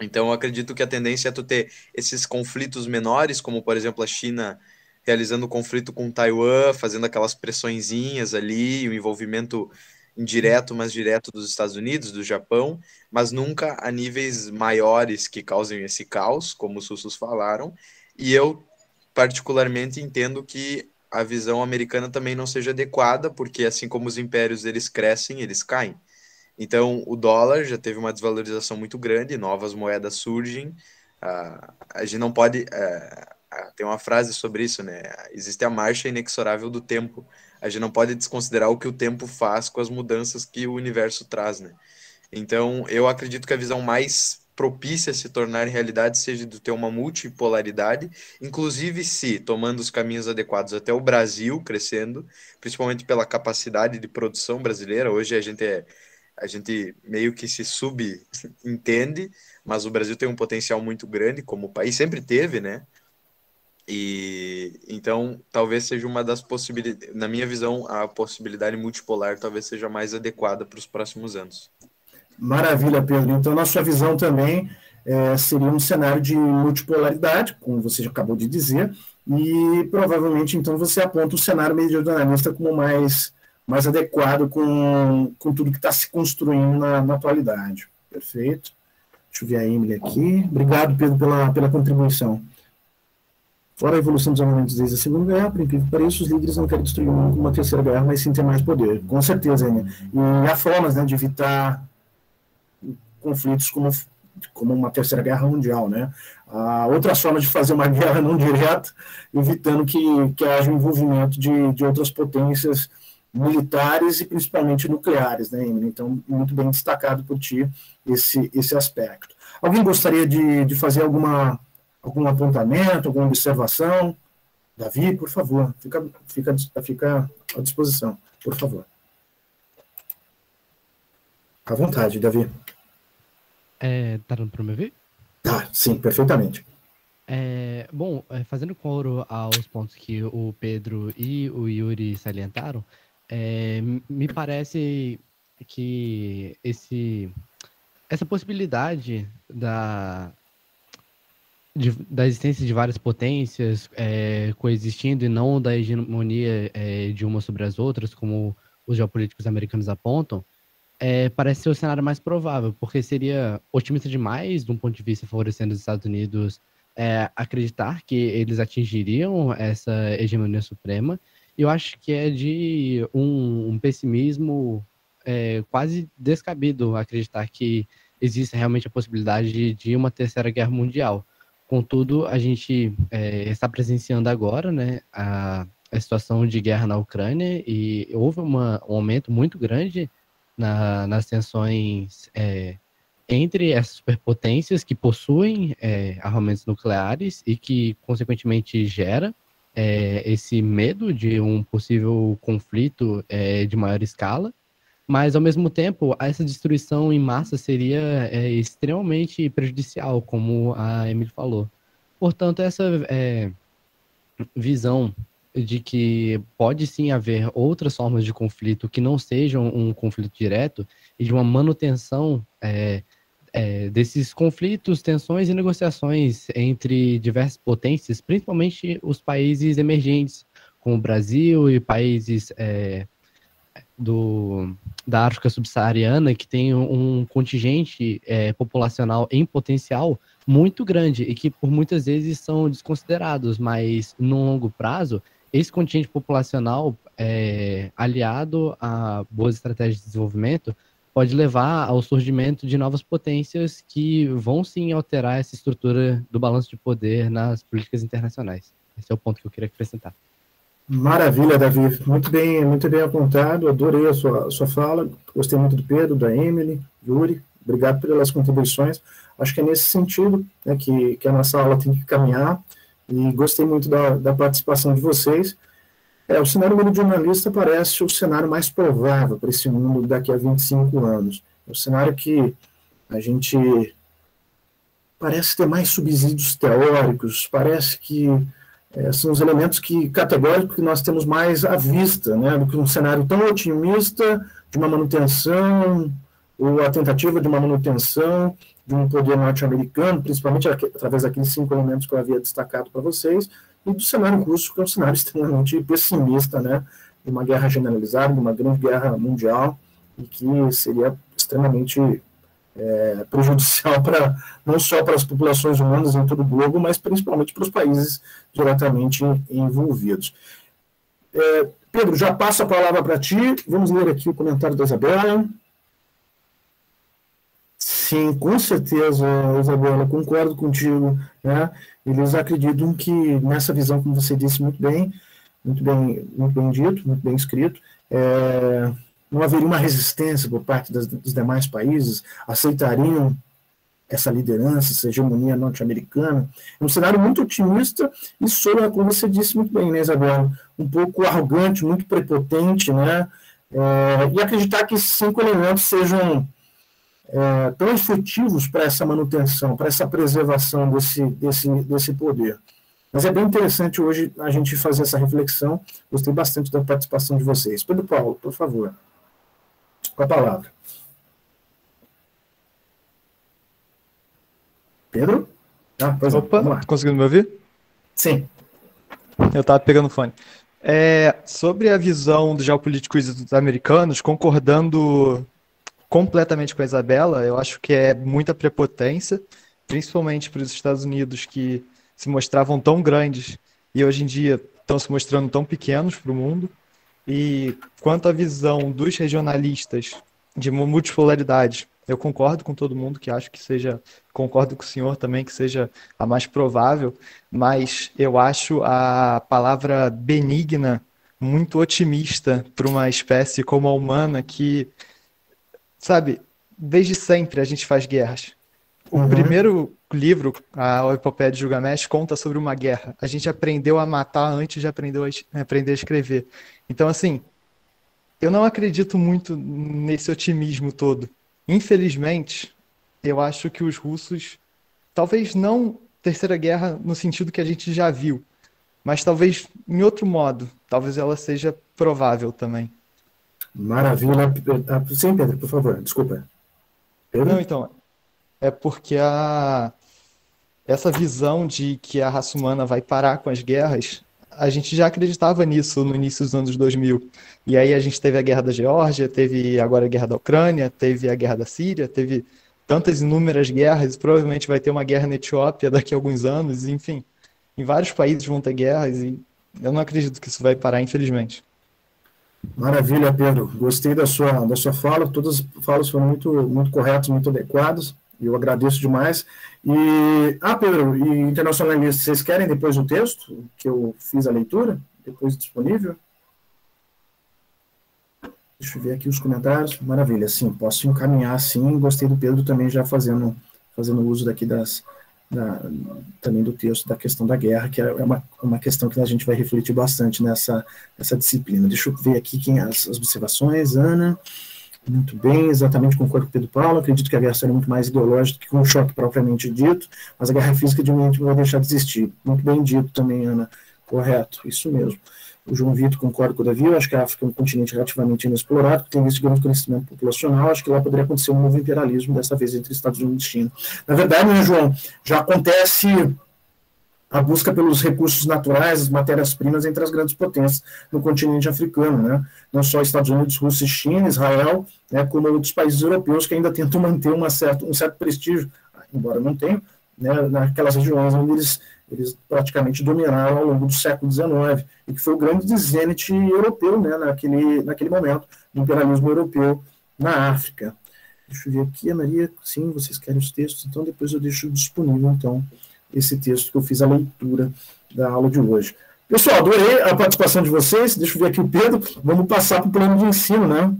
Então, eu acredito que a tendência é tu ter esses conflitos menores, como, por exemplo, a China realizando conflito com Taiwan, fazendo aquelas pressõezinhas ali, o envolvimento indireto, mas direto dos Estados Unidos, do Japão, mas nunca a níveis maiores que causem esse caos, como os russos falaram. E eu, particularmente, entendo que a visão americana também não seja adequada, porque assim como os impérios eles crescem, eles caem. Então, o dólar já teve uma desvalorização muito grande, novas moedas surgem. Uh, a gente não pode. Uh, tem uma frase sobre isso, né? Existe a marcha inexorável do tempo. A gente não pode desconsiderar o que o tempo faz com as mudanças que o universo traz, né? Então, eu acredito que a visão mais propícia a se tornar realidade seja de ter uma multipolaridade, inclusive se tomando os caminhos adequados até o Brasil crescendo, principalmente pela capacidade de produção brasileira. Hoje a gente é a gente meio que se subentende, mas o Brasil tem um potencial muito grande como país sempre teve, né? E então talvez seja uma das possibilidades, na minha visão, a possibilidade multipolar talvez seja mais adequada para os próximos anos. Maravilha, Pedro. Então, na sua visão também é, seria um cenário de multipolaridade, como você acabou de dizer, e provavelmente então você aponta o cenário meridionalista como mais, mais adequado com, com tudo que está se construindo na, na atualidade. Perfeito. Deixa eu ver a Emily aqui. Obrigado, Pedro, pela, pela contribuição. Fora a evolução dos armamentos desde a Segunda Guerra, por incrível que pareça, os líderes não querem destruir uma terceira guerra, mas sim ter mais poder. Com certeza, né? E há formas né, de evitar conflitos como, como uma terceira guerra mundial, né? Outras formas de fazer uma guerra não direta, evitando que, que haja envolvimento de, de outras potências militares e principalmente nucleares, né, Emily? Então, muito bem destacado por ti esse, esse aspecto. Alguém gostaria de, de fazer alguma algum apontamento, alguma observação? Davi, por favor, fica, fica, fica à disposição, por favor. À vontade, Davi. É, tá dando para me ouvir? Tá, sim, perfeitamente. É, bom, é, fazendo coro aos pontos que o Pedro e o Yuri salientaram, é, me parece que esse, essa possibilidade da, de, da existência de várias potências é, coexistindo e não da hegemonia é, de uma sobre as outras, como os geopolíticos americanos apontam, é, parece ser o cenário mais provável, porque seria otimista demais, de um ponto de vista favorecendo os Estados Unidos, é, acreditar que eles atingiriam essa hegemonia suprema. Eu acho que é de um, um pessimismo é, quase descabido acreditar que existe realmente a possibilidade de, uma terceira guerra mundial Contudo, a gente é, está presenciando agora né, a, a, situação de guerra na Ucrânia e houve uma, um aumento muito grande na, nas tensões é, entre essas superpotências que possuem é, armamentos nucleares e que, consequentemente, gera é, esse medo de um possível conflito é, de maior escala mas, ao mesmo tempo, essa destruição em massa seria é, extremamente prejudicial, como a Emily falou. Portanto, essa é, visão de que pode sim haver outras formas de conflito que não sejam um conflito direto e de uma manutenção é, é, desses conflitos, tensões e negociações entre diversas potências, principalmente os países emergentes, como o Brasil e países é, do, da África subsaariana, que tem um contingente é, populacional em potencial muito grande e que por muitas vezes são desconsiderados, mas no longo prazo, esse contingente populacional é, aliado a boas estratégias de desenvolvimento pode levar ao surgimento de novas potências que vão sim alterar essa estrutura do balanço de poder nas políticas internacionais. Esse é o ponto que eu queria acrescentar. Maravilha, Davi. Muito bem, muito bem apontado. Adorei a sua, a sua fala. Gostei muito do Pedro, da Emily, Yuri. Obrigado pelas contribuições. Acho que é nesse sentido né, que, que a nossa aula tem que caminhar. E gostei muito da, da participação de vocês. É, o cenário meridionalista parece o cenário mais provável para esse mundo daqui a 25 anos. É o cenário que a gente parece ter mais subsídios teóricos, parece que é, são os elementos que categóricos que nós temos mais à vista, né, do que um cenário tão otimista de uma manutenção ou a tentativa de uma manutenção de um poder norte-americano, principalmente através daqueles cinco elementos que eu havia destacado para vocês, e do cenário russo, que é um cenário extremamente pessimista, né, de uma guerra generalizada, de uma grande guerra mundial, e que seria extremamente é, prejudicial para não só para as populações humanas em todo o globo, mas principalmente para os países diretamente envolvidos. É, Pedro, já passo a palavra para ti. Vamos ler aqui o comentário da Isabela. Sim, com certeza, Isabela, concordo contigo. Né? Eles acreditam que nessa visão, como você disse muito bem, muito bem, muito bem dito, muito bem escrito, é, não haveria uma resistência por parte das, dos demais países, aceitariam essa liderança, essa hegemonia norte-americana. É um cenário muito otimista e soa, como você disse muito bem, né, Isabel, um pouco arrogante, muito prepotente, né, é, e acreditar que esses cinco elementos sejam é, tão efetivos para essa manutenção, para essa preservação desse, desse, desse poder. Mas é bem interessante hoje a gente fazer essa reflexão. Gostei bastante da participação de vocês. Pedro Paulo, por favor com a palavra. Pedro? Ah, pois Opa, tá conseguindo me ouvir? Sim. Eu estava pegando o fone. É, sobre a visão dos geopolíticos americanos, concordando completamente com a Isabela, eu acho que é muita prepotência, principalmente para os Estados Unidos, que se mostravam tão grandes e hoje em dia estão se mostrando tão pequenos para o mundo. E quanto à visão dos regionalistas de multipolaridade, eu concordo com todo mundo que acho que seja, concordo com o senhor também que seja a mais provável, mas eu acho a palavra benigna muito otimista para uma espécie como a humana que, sabe, desde sempre a gente faz guerras. O uhum. primeiro livro, a Epopeia de Gilgamesh, conta sobre uma guerra. A gente aprendeu a matar antes de aprender a, aprender a escrever. Então, assim, eu não acredito muito nesse otimismo todo. Infelizmente, eu acho que os russos, talvez não terceira guerra no sentido que a gente já viu, mas talvez em outro modo, talvez ela seja provável também. Maravilha. Sim, Pedro, por favor, desculpa. Pedro? Não, então, é porque a, essa visão de que a raça humana vai parar com as guerras, a gente já acreditava nisso no início dos anos 2000. E aí a gente teve a guerra da Geórgia, teve agora a guerra da Ucrânia, teve a guerra da Síria, teve tantas inúmeras guerras, provavelmente vai ter uma guerra na Etiópia daqui a alguns anos, enfim. Em vários países vão ter guerras e eu não acredito que isso vai parar, infelizmente. Maravilha, Pedro. Gostei da sua, da sua fala. Todas as falas foram muito, muito corretas, muito adequadas. Eu agradeço demais. E, ah, Pedro, e internacionalistas, vocês querem depois o texto que eu fiz a leitura? Depois disponível? Deixa eu ver aqui os comentários. Maravilha, sim, posso encaminhar sim. Gostei do Pedro também já fazendo, fazendo uso daqui das, também do texto da questão da guerra, que é uma, uma questão que a gente vai refletir bastante nessa, nessa disciplina. Deixa eu ver aqui quem as, as observações. Ana. Muito bem, exatamente concordo com o Pedro Paulo. Acredito que a guerra será muito mais ideológica que um choque propriamente dito, mas a guerra física de momento não vai deixar de existir. Muito bem dito também, Ana. Correto, isso mesmo. O João Vitor concorda com o Davi, eu acho que a África é um continente relativamente inexplorado, que tem esse grande crescimento populacional, acho que lá poderia acontecer um novo imperialismo, dessa vez entre Estados Unidos e China. Na verdade, né, João, já acontece a busca pelos recursos naturais, as matérias-primas entre as grandes potências no continente africano, né? não só Estados Unidos, Rússia, China, Israel, né, como outros países europeus que ainda tentam manter uma certa, um certo prestígio, embora não tenham, né, naquelas regiões onde eles, eles praticamente dominaram ao longo do século XIX, e que foi o grande zênite europeu né, naquele, naquele momento, do imperialismo europeu na África. Deixa eu ver aqui, Maria, sim, vocês querem os textos, então depois eu deixo disponível, então, esse texto que eu fiz a leitura da aula de hoje. Pessoal, adorei a participação de vocês, deixa eu ver aqui o Pedro, vamos passar para o plano de ensino, né?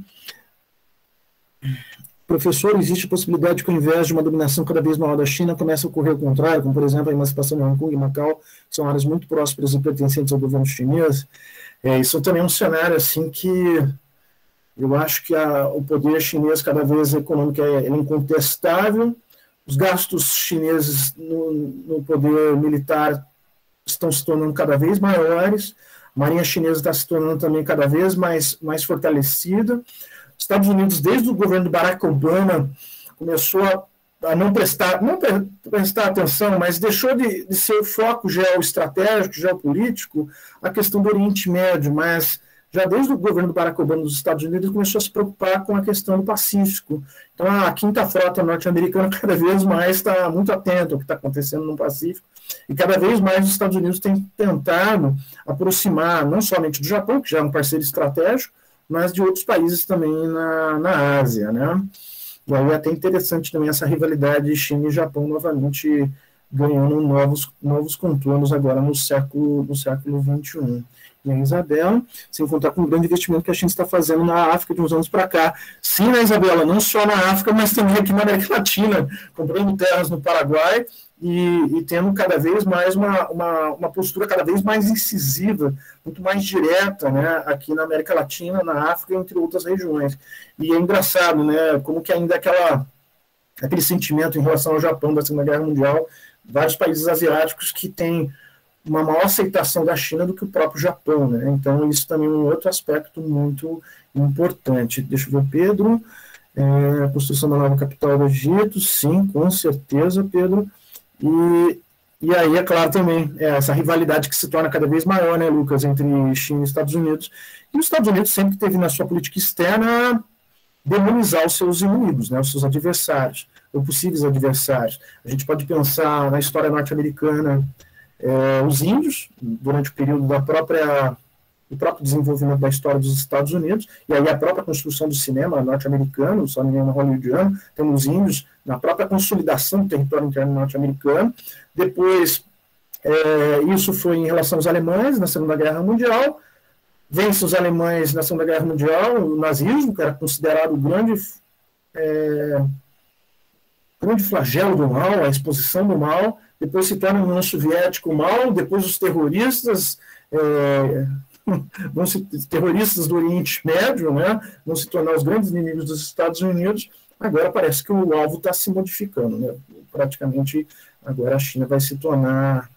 Professor, existe a possibilidade de que, ao invés de uma dominação cada vez maior da China, comece a ocorrer o contrário, como, por exemplo, a emancipação de Hong Kong e Macau, que são áreas muito prósperas e pertencentes ao governo chinês. É, isso também é um cenário, assim, que eu acho que a, o poder chinês, cada vez econômico, é, é incontestável. Os gastos chineses no, no poder militar estão se tornando cada vez maiores. A marinha chinesa está se tornando também cada vez mais, mais fortalecida. Estados Unidos, desde o governo do Barack Obama, começou a, a não prestar, não prestar atenção, mas deixou de, de ser foco geoestratégico, geopolítico, a questão do Oriente Médio, mas já desde o governo do Barack Obama dos Estados Unidos começou a se preocupar com a questão do Pacífico. Então, a quinta frota norte-americana cada vez mais está muito atenta ao que está acontecendo no Pacífico e cada vez mais os Estados Unidos têm tentado aproximar não somente do Japão, que já é um parceiro estratégico, mas de outros países também na, na Ásia, né? E aí é até interessante também essa rivalidade China e Japão novamente ganhando novos, novos contornos agora no século, no século XXI. E a Isabela, sem contar com o grande investimento que a China está fazendo na África de uns anos para cá. Sim, né, Isabela, não só na África, mas também aqui na América Latina, comprando terras no Paraguai e, e tendo cada vez mais uma, uma, uma, postura cada vez mais incisiva, muito mais direta, né, aqui na América Latina, na África, entre outras regiões. E é engraçado, né, como que ainda aquela, aquele sentimento em relação ao Japão da Segunda Guerra Mundial, vários países asiáticos que têm uma maior aceitação da China do que o próprio Japão, né? Então isso também é um outro aspecto muito importante. Deixa eu ver, Pedro, é, a construção da nova capital do Egito, sim, com certeza, Pedro. E, e aí, é claro, também, é, essa rivalidade que se torna cada vez maior, né, Lucas, entre China e Estados Unidos. E os Estados Unidos sempre teve na sua política externa demonizar os seus inimigos, né, os seus adversários, ou possíveis adversários. A gente pode pensar na história norte-americana, é, os índios, durante o período da própria do próprio desenvolvimento da história dos Estados Unidos, e aí a própria construção do cinema norte-americano, me engano, hollywoodiano, temos índios na própria consolidação do território interno norte-americano. Depois, é, isso foi em relação aos alemães na Segunda Guerra Mundial. Vence os alemães na Segunda Guerra Mundial, o nazismo, que era considerado o grande, é, grande flagelo do mal, a exposição do mal. Depois se torna a União Soviética o mal, depois os terroristas. É, vão se, terroristas do Oriente Médio, né, vão se tornar os grandes inimigos dos Estados Unidos, agora parece que o alvo está se modificando. Né? Praticamente, agora a China vai se tornar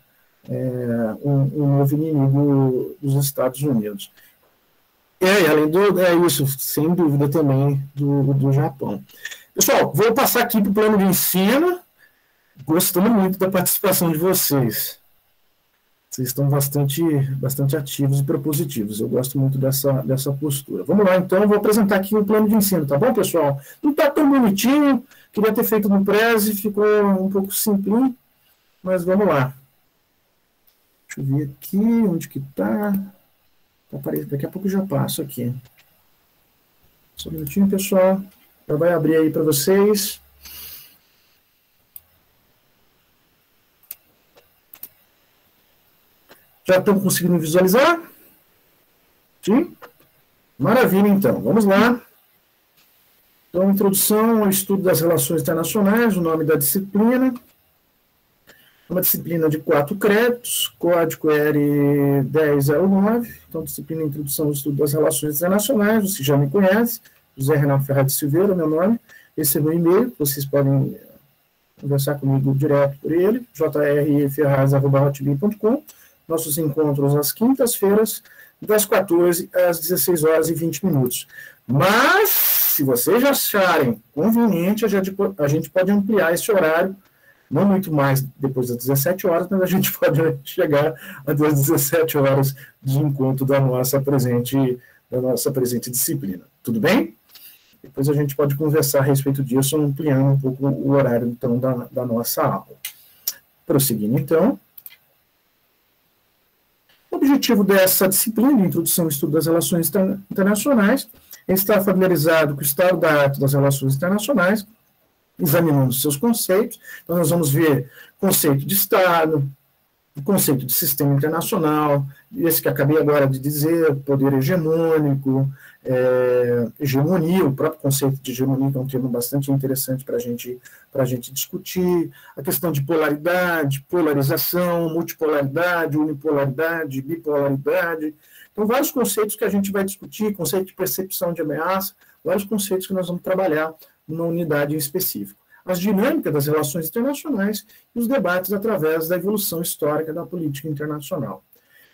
é, um, um, novo inimigo dos Estados Unidos. É, além do, é isso, sem dúvida também do, do Japão. Pessoal, vou passar aqui para o plano de ensino, gostando muito da participação de vocês. Vocês estão bastante, bastante ativos e propositivos. Eu gosto muito dessa, dessa postura. Vamos lá, então, eu vou apresentar aqui o um plano de ensino, tá bom, pessoal? Não está tão bonitinho, queria ter feito no Prezi, ficou um pouco simples, mas vamos lá. Deixa eu ver aqui, onde que está. Tá Daqui a pouco já passo aqui. Só um minutinho, pessoal. Já vai abrir aí para vocês. Já estão conseguindo visualizar? Sim? Maravilha, então. Vamos lá. Então, introdução ao estudo das relações internacionais, o nome da disciplina. Uma disciplina de quatro créditos, código R1009. Então, disciplina Introdução ao Estudo das Relações Internacionais, você já me conhece. José Renato Ferraz de Silveira, meu nome. Esse é meu e-mail, vocês podem conversar comigo direto por ele, jrferraz.com nossos encontros às quintas-feiras, das 14 às 16 horas e 20 minutos. Mas, se vocês acharem conveniente, a gente, a gente pode ampliar esse horário, não muito mais depois das 17 horas, mas a gente pode chegar às 17 horas de encontro da nossa presente, da nossa presente disciplina. Tudo bem? Depois a gente pode conversar a respeito disso, ampliando um pouco o horário então, da, da nossa aula. Prosseguindo, então, o objetivo dessa disciplina, de Introdução ao Estudo das Relações Internacionais, estar familiarizado com o estado da arte das relações internacionais, examinando seus conceitos. Então, nós vamos ver conceito de Estado, conceito de sistema internacional, esse que acabei agora de dizer, poder hegemônico, é, hegemonia, o próprio conceito de hegemonia, que é um termo bastante interessante para gente, a gente discutir, a questão de polaridade, polarização, multipolaridade, unipolaridade, bipolaridade. Então, vários conceitos que a gente vai discutir, conceito de percepção de ameaça, vários conceitos que nós vamos trabalhar numa unidade em específico as dinâmicas das relações internacionais e os debates através da evolução histórica da política internacional.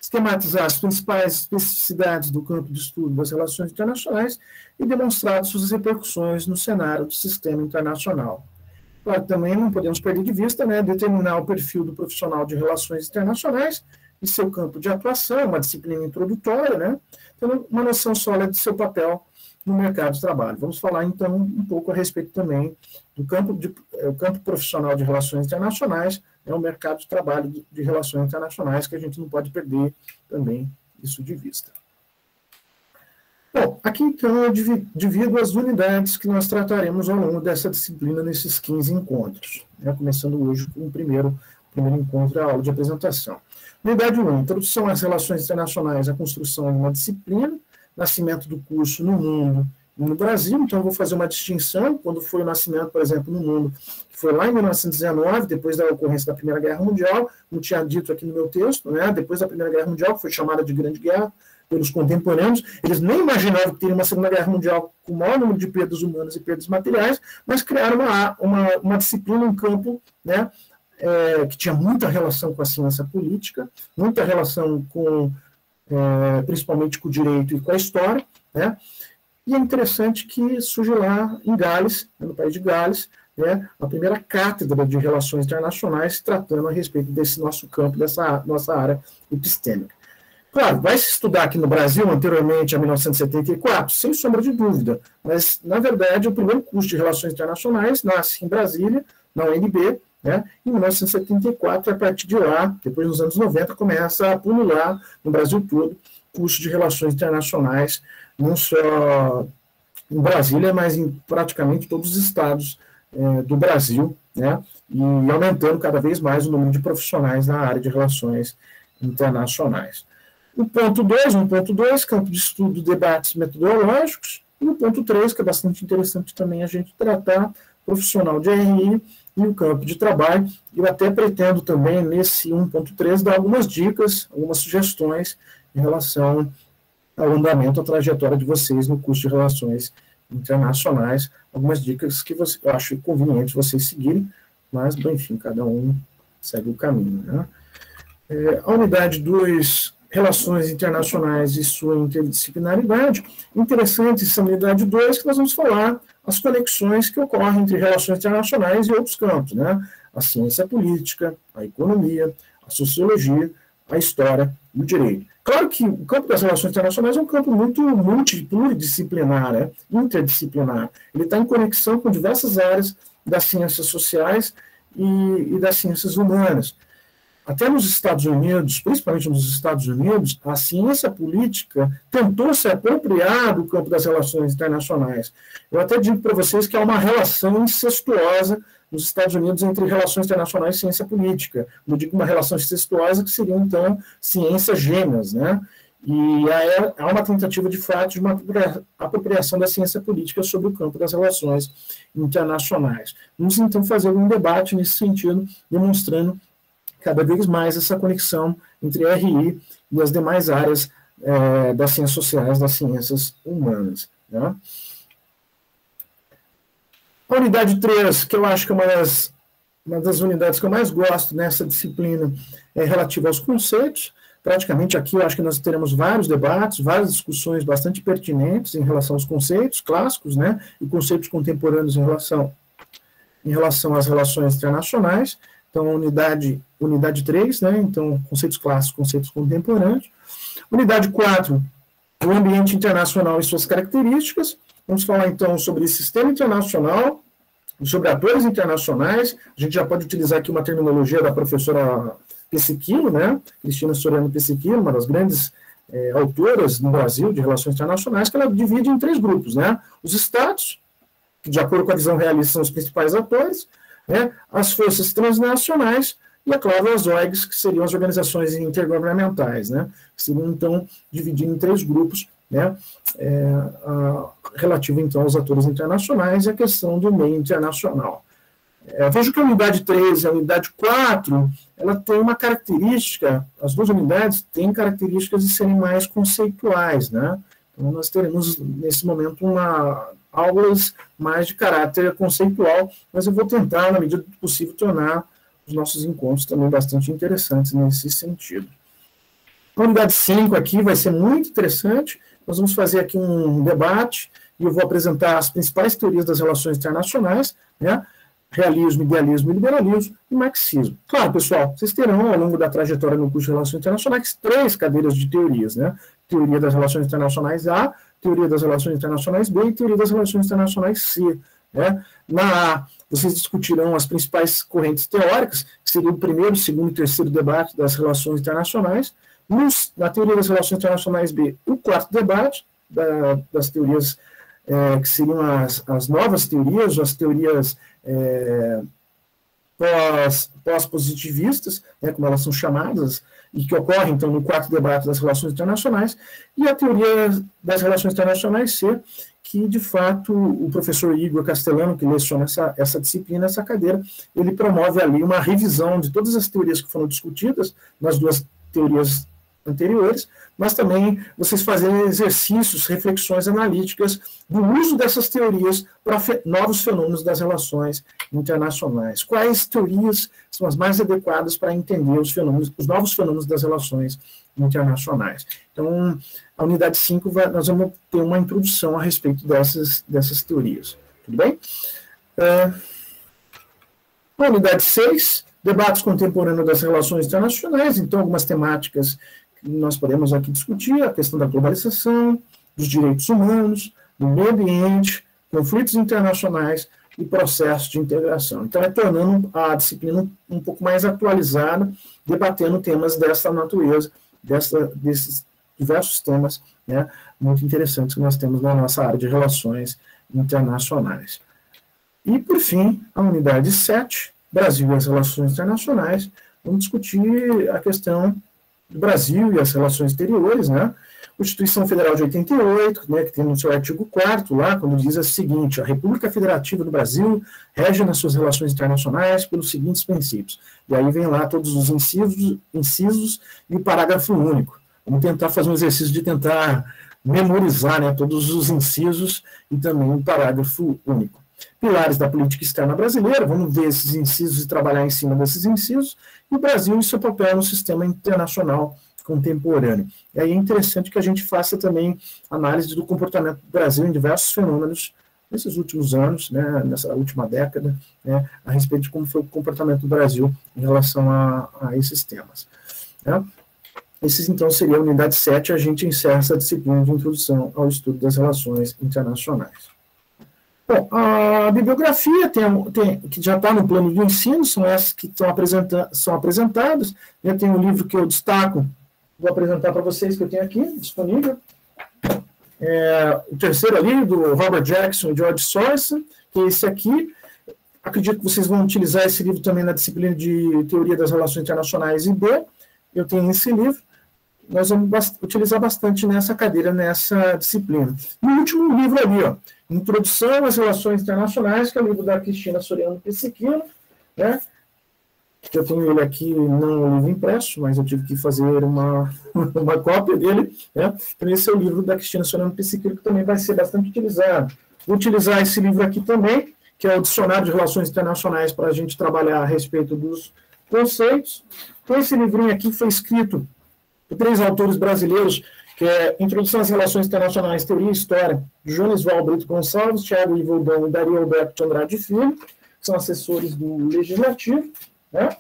Esquematizar as principais especificidades do campo de estudo das relações internacionais e demonstrar suas repercussões no cenário do sistema internacional. Claro, também não podemos perder de vista né, determinar o perfil do profissional de relações internacionais e seu campo de atuação, uma disciplina introdutória, né, tendo uma noção sólida de seu papel no mercado de trabalho. Vamos falar, então, um pouco a respeito também do campo, de, o campo profissional de relações internacionais, é o mercado de trabalho de, relações internacionais, que a gente não pode perder também isso de vista. Bom, aqui então eu divido as unidades que nós trataremos ao longo dessa disciplina nesses 15 encontros, né, começando hoje com o primeiro, primeiro encontro, a aula de apresentação. Unidade 1, Introdução às Relações Internacionais, a construção de uma disciplina, nascimento do curso no mundo no Brasil, então vou fazer uma distinção, quando foi o nascimento, por exemplo, no mundo, que foi lá em 1919, depois da ocorrência da Primeira Guerra Mundial, como tinha dito aqui no meu texto, né, depois da Primeira Guerra Mundial, que foi chamada de Grande Guerra pelos contemporâneos, eles nem imaginavam que teria uma Segunda Guerra Mundial com o maior número de perdas humanas e perdas materiais, mas criaram uma, uma, uma disciplina, um campo, né, é, que tinha muita relação com a ciência política, muita relação com é, principalmente com o direito e com a história, né? E é interessante que surge lá em Gales, né, no país de Gales, né, a primeira cátedra de relações internacionais tratando a respeito desse nosso campo, dessa nossa área epistêmica. Claro, vai se estudar aqui no Brasil anteriormente a 1974, sem sombra de dúvida, mas, na verdade, o primeiro curso de relações internacionais nasce em Brasília, na UNB, né? Em 1974, a partir de lá, depois nos anos 90, começa a pulular no Brasil todo curso de relações internacionais, não só em Brasília, mas em praticamente todos os estados é, do Brasil, né? e aumentando cada vez mais o número de profissionais na área de relações internacionais. O ponto 2, 1.2, campo de estudo, debates metodológicos, e o ponto 3, que é bastante interessante também a gente tratar, profissional de RI, e o campo de trabalho. Eu até pretendo também, nesse 1.3, dar algumas dicas, algumas sugestões em relação ao andamento, à trajetória de vocês no curso de Relações Internacionais, algumas dicas que você, eu acho conveniente vocês seguirem, mas, enfim, cada um segue o caminho. Né? É, a unidade 2, Relações Internacionais e sua interdisciplinaridade. Interessante essa unidade 2, que nós vamos falar as conexões que ocorrem entre relações internacionais e outros campos, né? A ciência política, a economia, a sociologia, a história e o direito. Claro que o campo das relações internacionais é um campo muito multidisciplinar, né? interdisciplinar. Ele está em conexão com diversas áreas das ciências sociais e, e das ciências humanas. Até nos Estados Unidos, principalmente nos Estados Unidos, a ciência política tentou se apropriar do campo das relações internacionais. Eu até digo para vocês que há uma relação incestuosa nos Estados Unidos entre relações internacionais e ciência política. Eu digo uma relação incestuosa que seria, então, ciências gêmeas, né? E há uma tentativa, de fato, de uma apropriação da ciência política sobre o campo das relações internacionais. Vamos, então, fazer um debate nesse sentido, demonstrando cada vez mais essa conexão entre RI e as demais áreas é, das ciências sociais, das ciências humanas. Né? A unidade 3, que eu acho que é uma das, uma das unidades que eu mais gosto nessa disciplina, é relativa aos conceitos. Praticamente aqui eu acho que nós teremos vários debates, várias discussões bastante pertinentes em relação aos conceitos clássicos, né, e conceitos contemporâneos em relação, em relação às relações internacionais. Então, unidade, unidade 3, né? Então, conceitos clássicos, conceitos contemporâneos. Unidade 4, o ambiente internacional e suas características. Vamos falar, então, sobre sistema internacional, sobre atores internacionais. A gente já pode utilizar aqui uma terminologia da professora Pessiquilo, né? Cristina Soriano Pessiquilo, uma das grandes é, autoras no Brasil de relações internacionais que ela divide em três grupos, né? Os estados, que de acordo com a visão realista são os principais atores, né? as forças transnacionais e, é claro, as OEGs, que seriam as organizações intergovernamentais, né? que seriam, então, divididas em três grupos, né? É, a, relativo, então, aos atores internacionais e a questão do meio internacional. É, vejo que a unidade 3 e a unidade 4, ela tem uma característica, as duas unidades têm características de serem mais conceituais, né? Então, nós teremos, nesse momento, uma, aulas mais de caráter conceitual, mas eu vou tentar, na medida do possível, tornar os nossos encontros também bastante interessantes nesse sentido. A unidade 5 aqui vai ser muito interessante, nós vamos fazer aqui um debate, e eu vou apresentar as principais teorias das relações internacionais, né? realismo, idealismo liberalismo, e marxismo. Claro, pessoal, vocês terão, ao longo da trajetória no curso de Relações Internacionais, três cadeiras de teorias, né? Teoria das Relações Internacionais A, Teoria das Relações Internacionais B e Teoria das Relações Internacionais C. Né? Na A, vocês discutirão as principais correntes teóricas, que seria o primeiro, segundo e terceiro debate das relações internacionais. Nos, na Teoria das Relações Internacionais B, o quarto debate da, das teorias é, que seriam as, as novas teorias, as teorias é, pós-positivistas, né, como elas são chamadas, e que ocorrem, então, no quarto debate das relações internacionais, e a teoria das relações internacionais ser que, de fato, o professor Igor Castellano, que leciona essa, essa disciplina, essa cadeira, ele promove ali uma revisão de todas as teorias que foram discutidas nas duas teorias anteriores, mas também vocês fazerem exercícios, reflexões analíticas do uso dessas teorias para fe novos fenômenos das relações internacionais. Quais teorias são as mais adequadas para entender os fenômenos, os novos fenômenos das relações internacionais? Então, a unidade 5, vai, nós vamos ter uma introdução a respeito dessas, dessas teorias. Tudo bem? Uh, a unidade 6, debates contemporâneos das relações internacionais, então algumas temáticas nós podemos aqui discutir a questão da globalização, dos direitos humanos, do meio ambiente, conflitos internacionais e processos de integração. Então, é tornando a disciplina um pouco mais atualizada, debatendo temas dessa natureza, dessa, desses diversos temas né, muito interessantes que nós temos na nossa área de relações internacionais. E, por fim, a unidade 7, Brasil e as relações internacionais, vamos discutir a questão do Brasil e as relações exteriores, né? Constituição Federal de 88, né, que tem no seu artigo 4 lá, quando diz o seguinte, a República Federativa do Brasil rege nas suas relações internacionais pelos seguintes princípios. E aí vem lá todos os incisos, incisos e o parágrafo único. Vamos tentar fazer um exercício de tentar memorizar né, todos os incisos e também o parágrafo único. Pilares da política externa brasileira, vamos ver esses incisos e trabalhar em cima desses incisos, e o Brasil e seu papel no sistema internacional contemporâneo. E aí é interessante que a gente faça também análise do comportamento do Brasil em diversos fenômenos nesses últimos anos, né, nessa última década, né, a respeito de como foi o comportamento do Brasil em relação a, a esses temas. Né. Esses, então, seria a unidade 7, a gente encerra essa disciplina de introdução ao estudo das relações internacionais. Bom, a bibliografia tem, tem, que já está no plano de ensino, são essas que estão são apresentadas. Eu tenho um livro que eu destaco, vou apresentar para vocês, que eu tenho aqui, disponível. É, o terceiro ali, do Robert Jackson e George Sorensen, que é esse aqui. Acredito que vocês vão utilizar esse livro também na disciplina de Teoria das Relações Internacionais IB. Eu tenho esse livro. Nós vamos utilizar bastante nessa cadeira, nessa disciplina. E o último livro ali, ó, Introdução às Relações Internacionais, que é o livro da Cristina Soriano Pessiquino, né? que eu tenho ele aqui, não o livro impresso, mas eu tive que fazer uma, uma cópia dele. Né? Então, esse é o livro da Cristina Soriano Pessiquino, que também vai ser bastante utilizado. Vou utilizar esse livro aqui também, que é o Dicionário de Relações Internacionais, para a gente trabalhar a respeito dos conceitos. Então, esse livrinho aqui foi escrito por três autores brasileiros que é Introdução às Relações Internacionais, Teoria e História, de Jones Val Brito Gonçalves, Thiago Ivaldão e Dario Alberto de Andrade Filho, que são assessores do Legislativo. Né?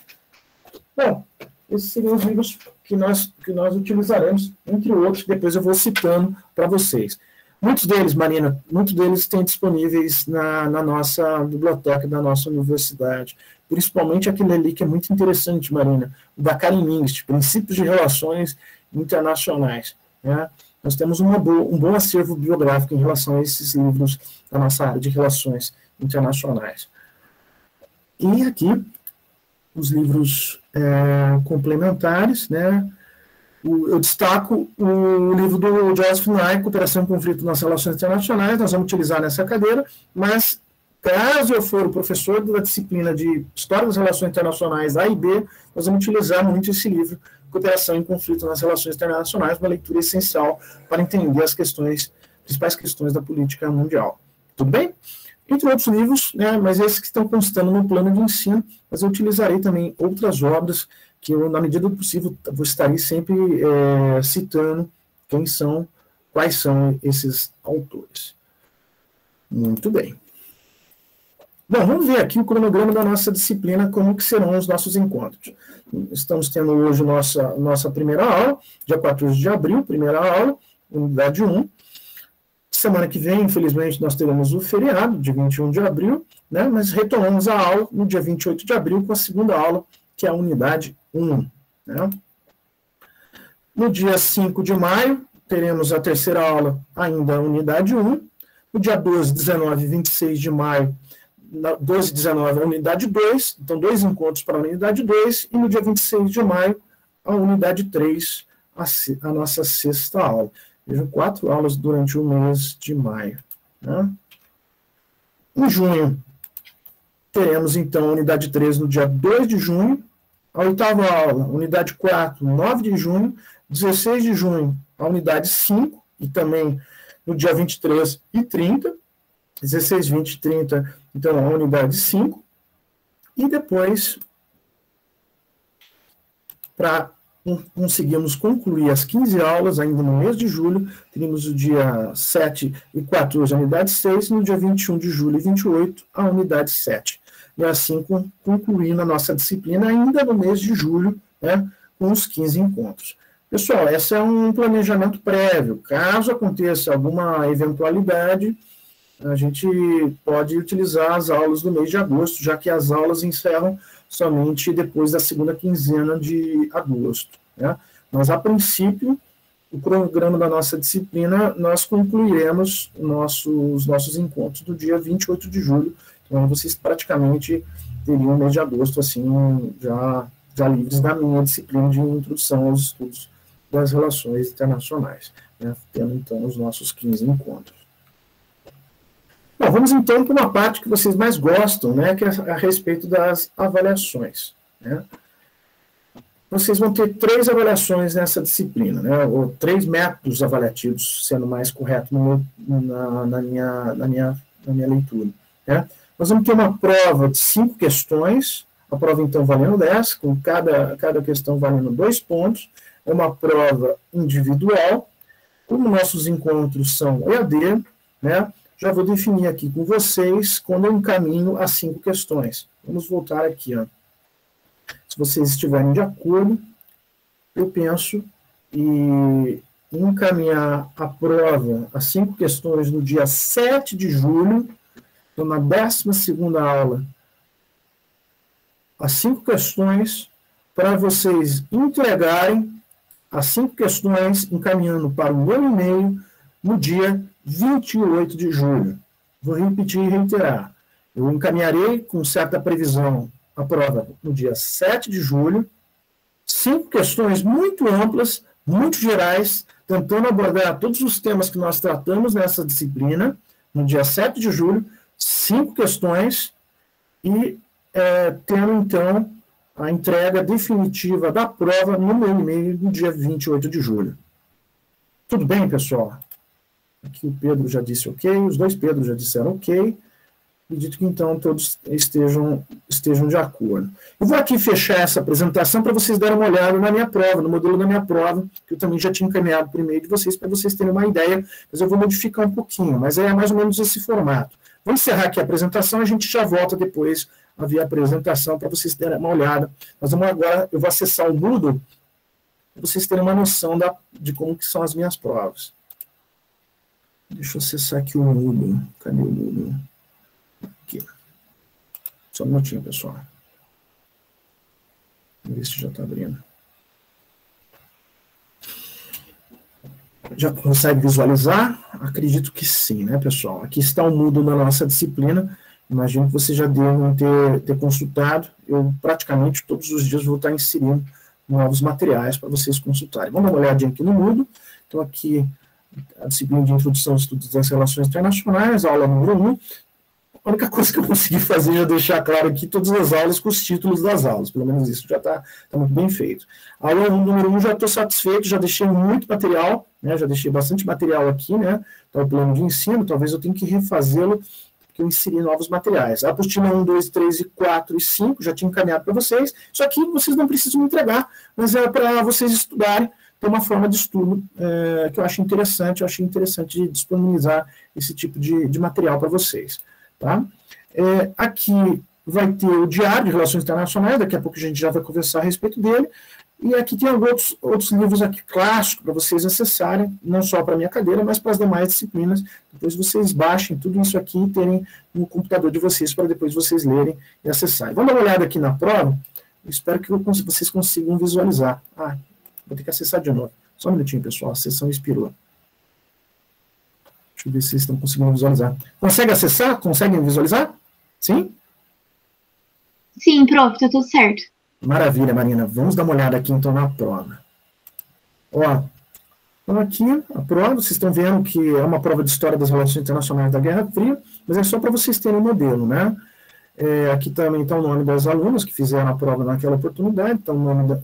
Bom, esses seriam os livros que nós, que nós utilizaremos, entre outros, depois eu vou citando para vocês. Muitos deles, Marina, muitos deles têm disponíveis na, na nossa biblioteca da nossa universidade. Principalmente aquele ali que é muito interessante, Marina, o da Karen Mingst, Princípios de Relações Internacionais né, nós temos boa, um bom acervo biográfico em relação a esses livros da nossa área de relações internacionais. E aqui, os livros é, complementares, né, eu destaco o livro do Joseph Nye, Cooperação e Conflito nas Relações Internacionais, nós vamos utilizar nessa cadeira, mas caso eu for o professor da disciplina de História das Relações Internacionais A e B, nós vamos utilizar muito esse livro, Cooperação e Conflito nas Relações Internacionais, uma leitura essencial para entender as questões, principais questões da política mundial. Tudo bem? Entre outros livros, né, mas esses que estão constando no plano de ensino, mas eu utilizarei também outras obras que eu, na medida do possível, vou estarei sempre é, citando quem são, quais são esses autores. Muito bem. Bom, vamos ver aqui o cronograma da nossa disciplina, como que serão os nossos encontros. Estamos tendo hoje nossa, nossa primeira aula, dia 14 de abril, primeira aula, unidade 1. Semana que vem, infelizmente, nós teremos o feriado, dia 21 de abril, né, mas retomamos a aula no dia 28 de abril com a segunda aula, que é a unidade 1. Né? No dia 5 de maio, teremos a terceira aula, ainda a unidade 1. No dia 12, 19 e 26 de maio, 12 e 19 a unidade 2, então dois encontros para a unidade 2, e no dia 26 de maio, a unidade 3, a, a nossa sexta aula. Vejam, quatro aulas durante o mês de maio. Né? Em junho, teremos então a unidade 3 no dia 2 de junho, a oitava aula, unidade 4, 9 de junho, 16 de junho, a unidade 5, e também no dia 23 e 30, 16, 20 e 30, então a unidade 5, e depois, para conseguirmos concluir as 15 aulas, ainda no mês de julho, teríamos o dia 7 e 14, a unidade 6, e no dia 21 de julho e 28, a unidade 7 e assim concluir a nossa disciplina ainda no mês de julho, né, com os 15 encontros. Pessoal, esse é um planejamento prévio. Caso aconteça alguma eventualidade, a gente pode utilizar as aulas do mês de agosto, já que as aulas encerram somente depois da segunda quinzena de agosto. Né? Mas, a princípio, o cronograma da nossa disciplina, nós concluiremos nossos, nossos encontros do dia 28 de julho, então, vocês praticamente teriam o mês de agosto, assim, já, já livres da minha disciplina de introdução aos estudos das relações internacionais, né, tendo, então, os nossos 15 encontros. Bom, vamos, então, para uma parte que vocês mais gostam, né, que é a respeito das avaliações, né. Vocês vão ter três avaliações nessa disciplina, né, ou três métodos avaliativos, sendo mais correto no, na, na, minha, na, minha, na minha leitura, né. Nós vamos ter uma prova de cinco questões, a prova então valendo 10, com cada, cada questão valendo dois pontos. É uma prova individual. Como nossos encontros são EAD, né, já vou definir aqui com vocês quando eu encaminho as cinco questões. Vamos voltar aqui. Ó. Se vocês estiverem de acordo, eu penso em encaminhar a prova, as cinco questões, no dia 7 de julho, então, na 12 aula, as cinco questões para vocês entregarem as cinco questões encaminhando para o meu e-mail no dia 28 de julho. Vou repetir e reiterar. Eu encaminharei com certa previsão a prova no dia 7 de julho, cinco questões muito amplas, muito gerais, tentando abordar todos os temas que nós tratamos nessa disciplina, no dia 7 de julho, cinco questões e é, tendo, então, a entrega definitiva da prova no meu e-mail no dia 28 de julho. Tudo bem, pessoal? Aqui o Pedro já disse ok, os dois Pedros já disseram ok. Acredito que então todos estejam, estejam de acordo. Eu vou aqui fechar essa apresentação para vocês darem uma olhada na minha prova, no modelo da minha prova, que eu também já tinha encaminhado por e-mail de vocês, para vocês terem uma ideia, mas eu vou modificar um pouquinho, mas é mais ou menos esse formato. Vou encerrar aqui a apresentação, a gente já volta depois a ver a apresentação para vocês terem uma olhada. Nós vamos agora, eu vou acessar o Moodle para vocês terem uma noção da, de como que são as minhas provas. Deixa eu acessar aqui o Moodle. Cadê o Moodle? Aqui. Só um minutinho, pessoal. Vamos ver se já está abrindo. Já consegue visualizar? Acredito que sim, né, pessoal? Aqui está o Moodle da nossa disciplina. Imagino que vocês já devem ter, ter consultado. Eu praticamente todos os dias vou estar inserindo novos materiais para vocês consultarem. Vamos dar uma olhadinha aqui no Moodle. Então, aqui a disciplina de Introdução aos Estudos das Relações Internacionais, aula número 1. A única coisa que eu consegui fazer é deixar claro aqui todas as aulas com os títulos das aulas, pelo menos isso já está tá muito bem feito. A aula número 1 já estou satisfeito, já deixei muito material, né, já deixei bastante material aqui, né, tá o plano de ensino, talvez eu tenha que refazê-lo, porque eu inseri novos materiais. A apostila 1, 2, 3 e 4 e 5 já tinha encaminhado para vocês, só que vocês não precisam entregar, mas é para vocês estudarem, tem uma forma de estudo é, que eu acho interessante, eu achei interessante disponibilizar esse tipo de, de material para vocês. Tá? É, aqui vai ter o Diário de Relações Internacionais, daqui a pouco a gente já vai conversar a respeito dele, e aqui tem outros, outros livros aqui clássicos para vocês acessarem, não só para a minha cadeira, mas para as demais disciplinas. Depois vocês baixem tudo isso aqui e terem no computador de vocês para depois vocês lerem e acessarem. Vamos dar uma olhada aqui na prova. Espero que vocês consigam visualizar. Ah, Vou ter que acessar de novo. Só um minutinho, pessoal. A sessão expirou. Deixa eu ver se vocês estão conseguindo visualizar. Consegue acessar? Conseguem visualizar? Sim? Sim, prof, tá tudo certo. Maravilha, Marina. Vamos dar uma olhada aqui, então, na prova. Ó, então aqui a prova, vocês estão vendo que é uma prova de História das Relações Internacionais da Guerra Fria, mas é só para vocês terem um modelo, né? É, aqui também está o nome das alunas que fizeram a prova naquela oportunidade, então o nome da,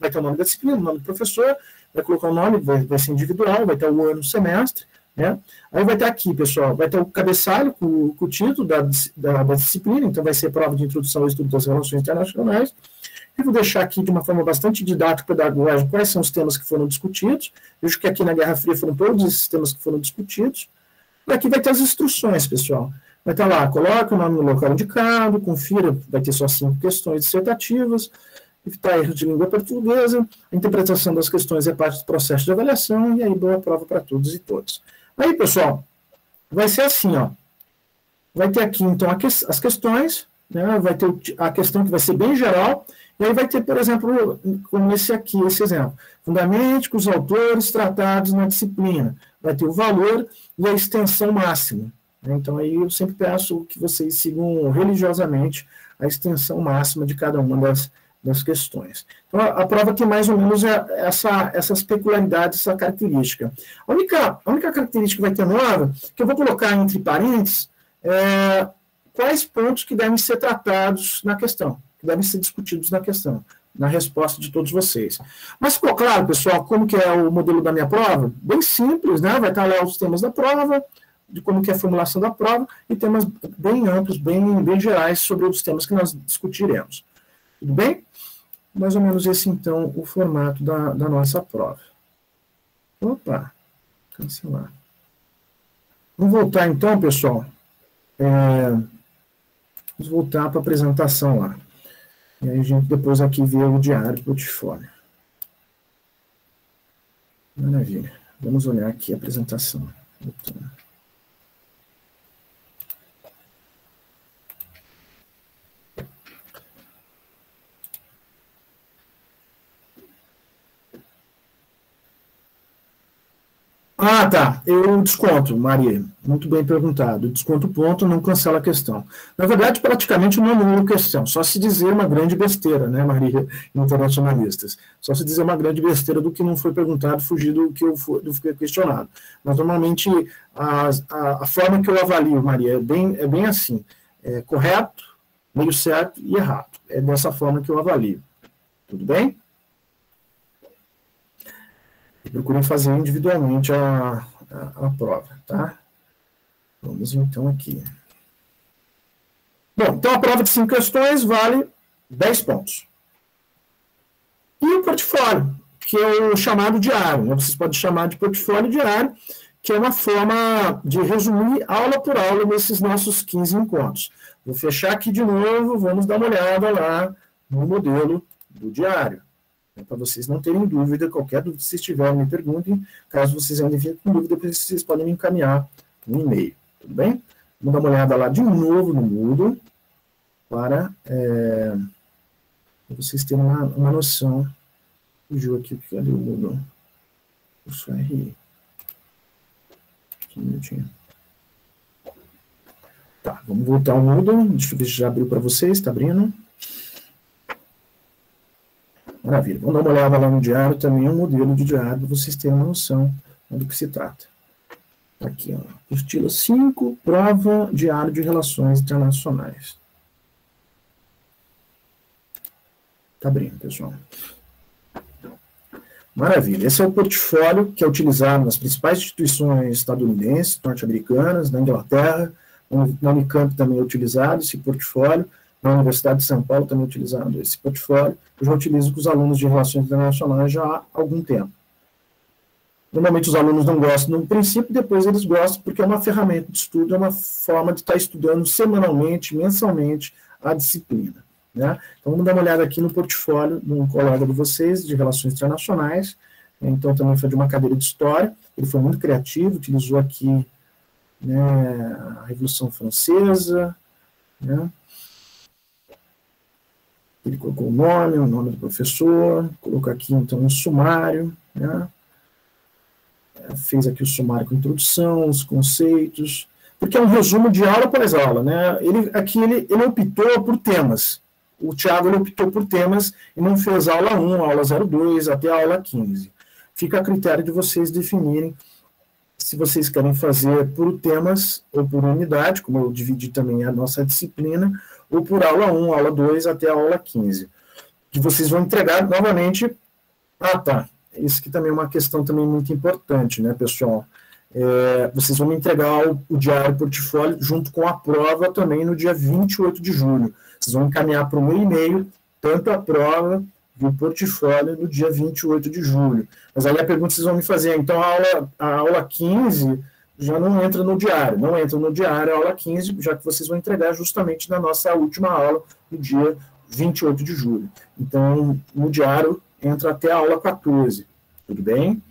vai ter o nome da disciplina, o nome do professor, vai colocar o nome, vai, vai ser individual, vai ter o ano, semestre, né? Aí vai ter aqui, pessoal, vai ter o cabeçalho com, com o título da, da, da, disciplina, então vai ser prova de introdução ao estudo das relações internacionais. Eu vou deixar aqui de uma forma bastante didática pedagógica quais são os temas que foram discutidos. Vejo que aqui na Guerra Fria foram todos esses temas que foram discutidos. E aqui vai ter as instruções, pessoal. Vai estar lá, coloque o nome no local indicado, confira, vai ter só cinco questões dissertativas, evitar erros de língua portuguesa, a interpretação das questões é parte do processo de avaliação, e aí boa prova para todos e todas. Aí, pessoal, vai ser assim, ó. Vai ter aqui, então, as questões, né, vai ter a questão que vai ser bem geral, e aí vai ter, por exemplo, como esse aqui, esse exemplo, fundamente com os autores tratados na disciplina, vai ter o valor e a extensão máxima. Né? Então, aí eu sempre peço que vocês sigam religiosamente a extensão máxima de cada uma das das questões. Então, a, a, prova tem mais ou menos essa, essas peculiaridades, essa característica. A única, a única característica que vai ter nova, que eu vou colocar entre parênteses, é quais pontos que devem ser tratados na questão, que devem ser discutidos na questão, na resposta de todos vocês. Mas ficou claro, pessoal, como que é o modelo da minha prova? Bem simples, né? Vai estar lá os temas da prova, de como que é a formulação da prova, e temas bem amplos, bem, bem gerais sobre os temas que nós discutiremos. Tudo bem? Mais ou menos esse, então, o formato da, da nossa prova. Opa, cancelar. Vamos voltar, então, pessoal. É, vamos voltar para a apresentação lá. E aí a gente depois aqui vê o diário portfólio. Maravilha. Vamos olhar aqui a apresentação. Voltando. Ah, tá. Eu desconto, Maria. Muito bem perguntado. Desconto ponto, não cancela a questão. Na verdade, praticamente não anula a questão. Só se dizer uma grande besteira, né, Maria, internacionalistas. Só se dizer uma grande besteira do que não foi perguntado, fugir do que eu fui, do que questionado. Mas, normalmente, a, a, a, forma que eu avalio, Maria, é bem, é bem assim. É correto, meio certo e errado. É dessa forma que eu avalio. Tudo bem? Procurem fazer individualmente a, a, a prova, tá? Vamos então aqui. Bom, então a prova de cinco questões vale 10 pontos. E o portfólio, que é o chamado diário, né? vocês podem chamar de portfólio diário, que é uma forma de resumir aula por aula nesses nossos 15 encontros. Vou fechar aqui de novo, vamos dar uma olhada lá no modelo do diário. Né, para vocês não terem dúvida, qualquer dúvida que vocês tiverem, me perguntem. Caso vocês ainda fiquem com dúvida, vocês podem me encaminhar um e-mail, tudo bem? Vamos dar uma olhada lá de novo no Moodle, para é, vocês terem uma, uma noção. Fugiu aqui, cadê o Moodle? Curso RI. Um minutinho. Tá, vamos voltar ao Moodle. Deixa eu ver se já abriu para vocês. Está abrindo. Maravilha. Vamos dar uma olhada lá no diário também, um modelo de diário, para vocês terem uma noção do que se trata. Aqui, ó. Estilo 5, prova diário de relações internacionais. Está abrindo, pessoal. Maravilha. Esse é o portfólio que é utilizado nas principais instituições estadunidenses, norte-americanas, na Inglaterra, na Unicamp também é utilizado esse portfólio, na Universidade de São Paulo também utilizado esse portfólio. Eu já utilizo com os alunos de relações internacionais já há algum tempo. Normalmente os alunos não gostam no princípio, depois eles gostam, porque é uma ferramenta de estudo, é uma forma de estar estudando semanalmente, mensalmente, a disciplina. Né? Então vamos dar uma olhada aqui no portfólio de um colega de vocês, de Relações Internacionais, então também foi de uma cadeira de História, ele foi muito criativo, utilizou aqui né, a Revolução Francesa, né? Ele colocou o nome, o nome do professor, colocou aqui então um sumário, né? fez aqui o sumário com introdução, os conceitos, porque é um resumo de aula após aula, né? Ele, aqui ele, ele optou por temas. O Tiago optou por temas e não fez aula 1, aula 02 até a aula 15. Fica a critério de vocês definirem se vocês querem fazer por temas ou por unidade, como eu dividi também a nossa disciplina, ou por aula 1, aula 2 até a aula 15. Que vocês vão entregar novamente. Ah, tá. Isso que também é uma questão também muito importante, né, pessoal? É, vocês vão me entregar o, o diário portfólio junto com a prova também no dia 28 de julho. Vocês vão encaminhar para o meu e-mail tanto a prova e o portfólio no dia 28 de julho. Mas aí a pergunta que vocês vão me fazer, então a aula, a aula 15 já não entra no diário, não entra no diário a aula 15, já que vocês vão entregar justamente na nossa última aula, no dia 28 de julho. Então, no diário entra até a aula 14, tudo bem?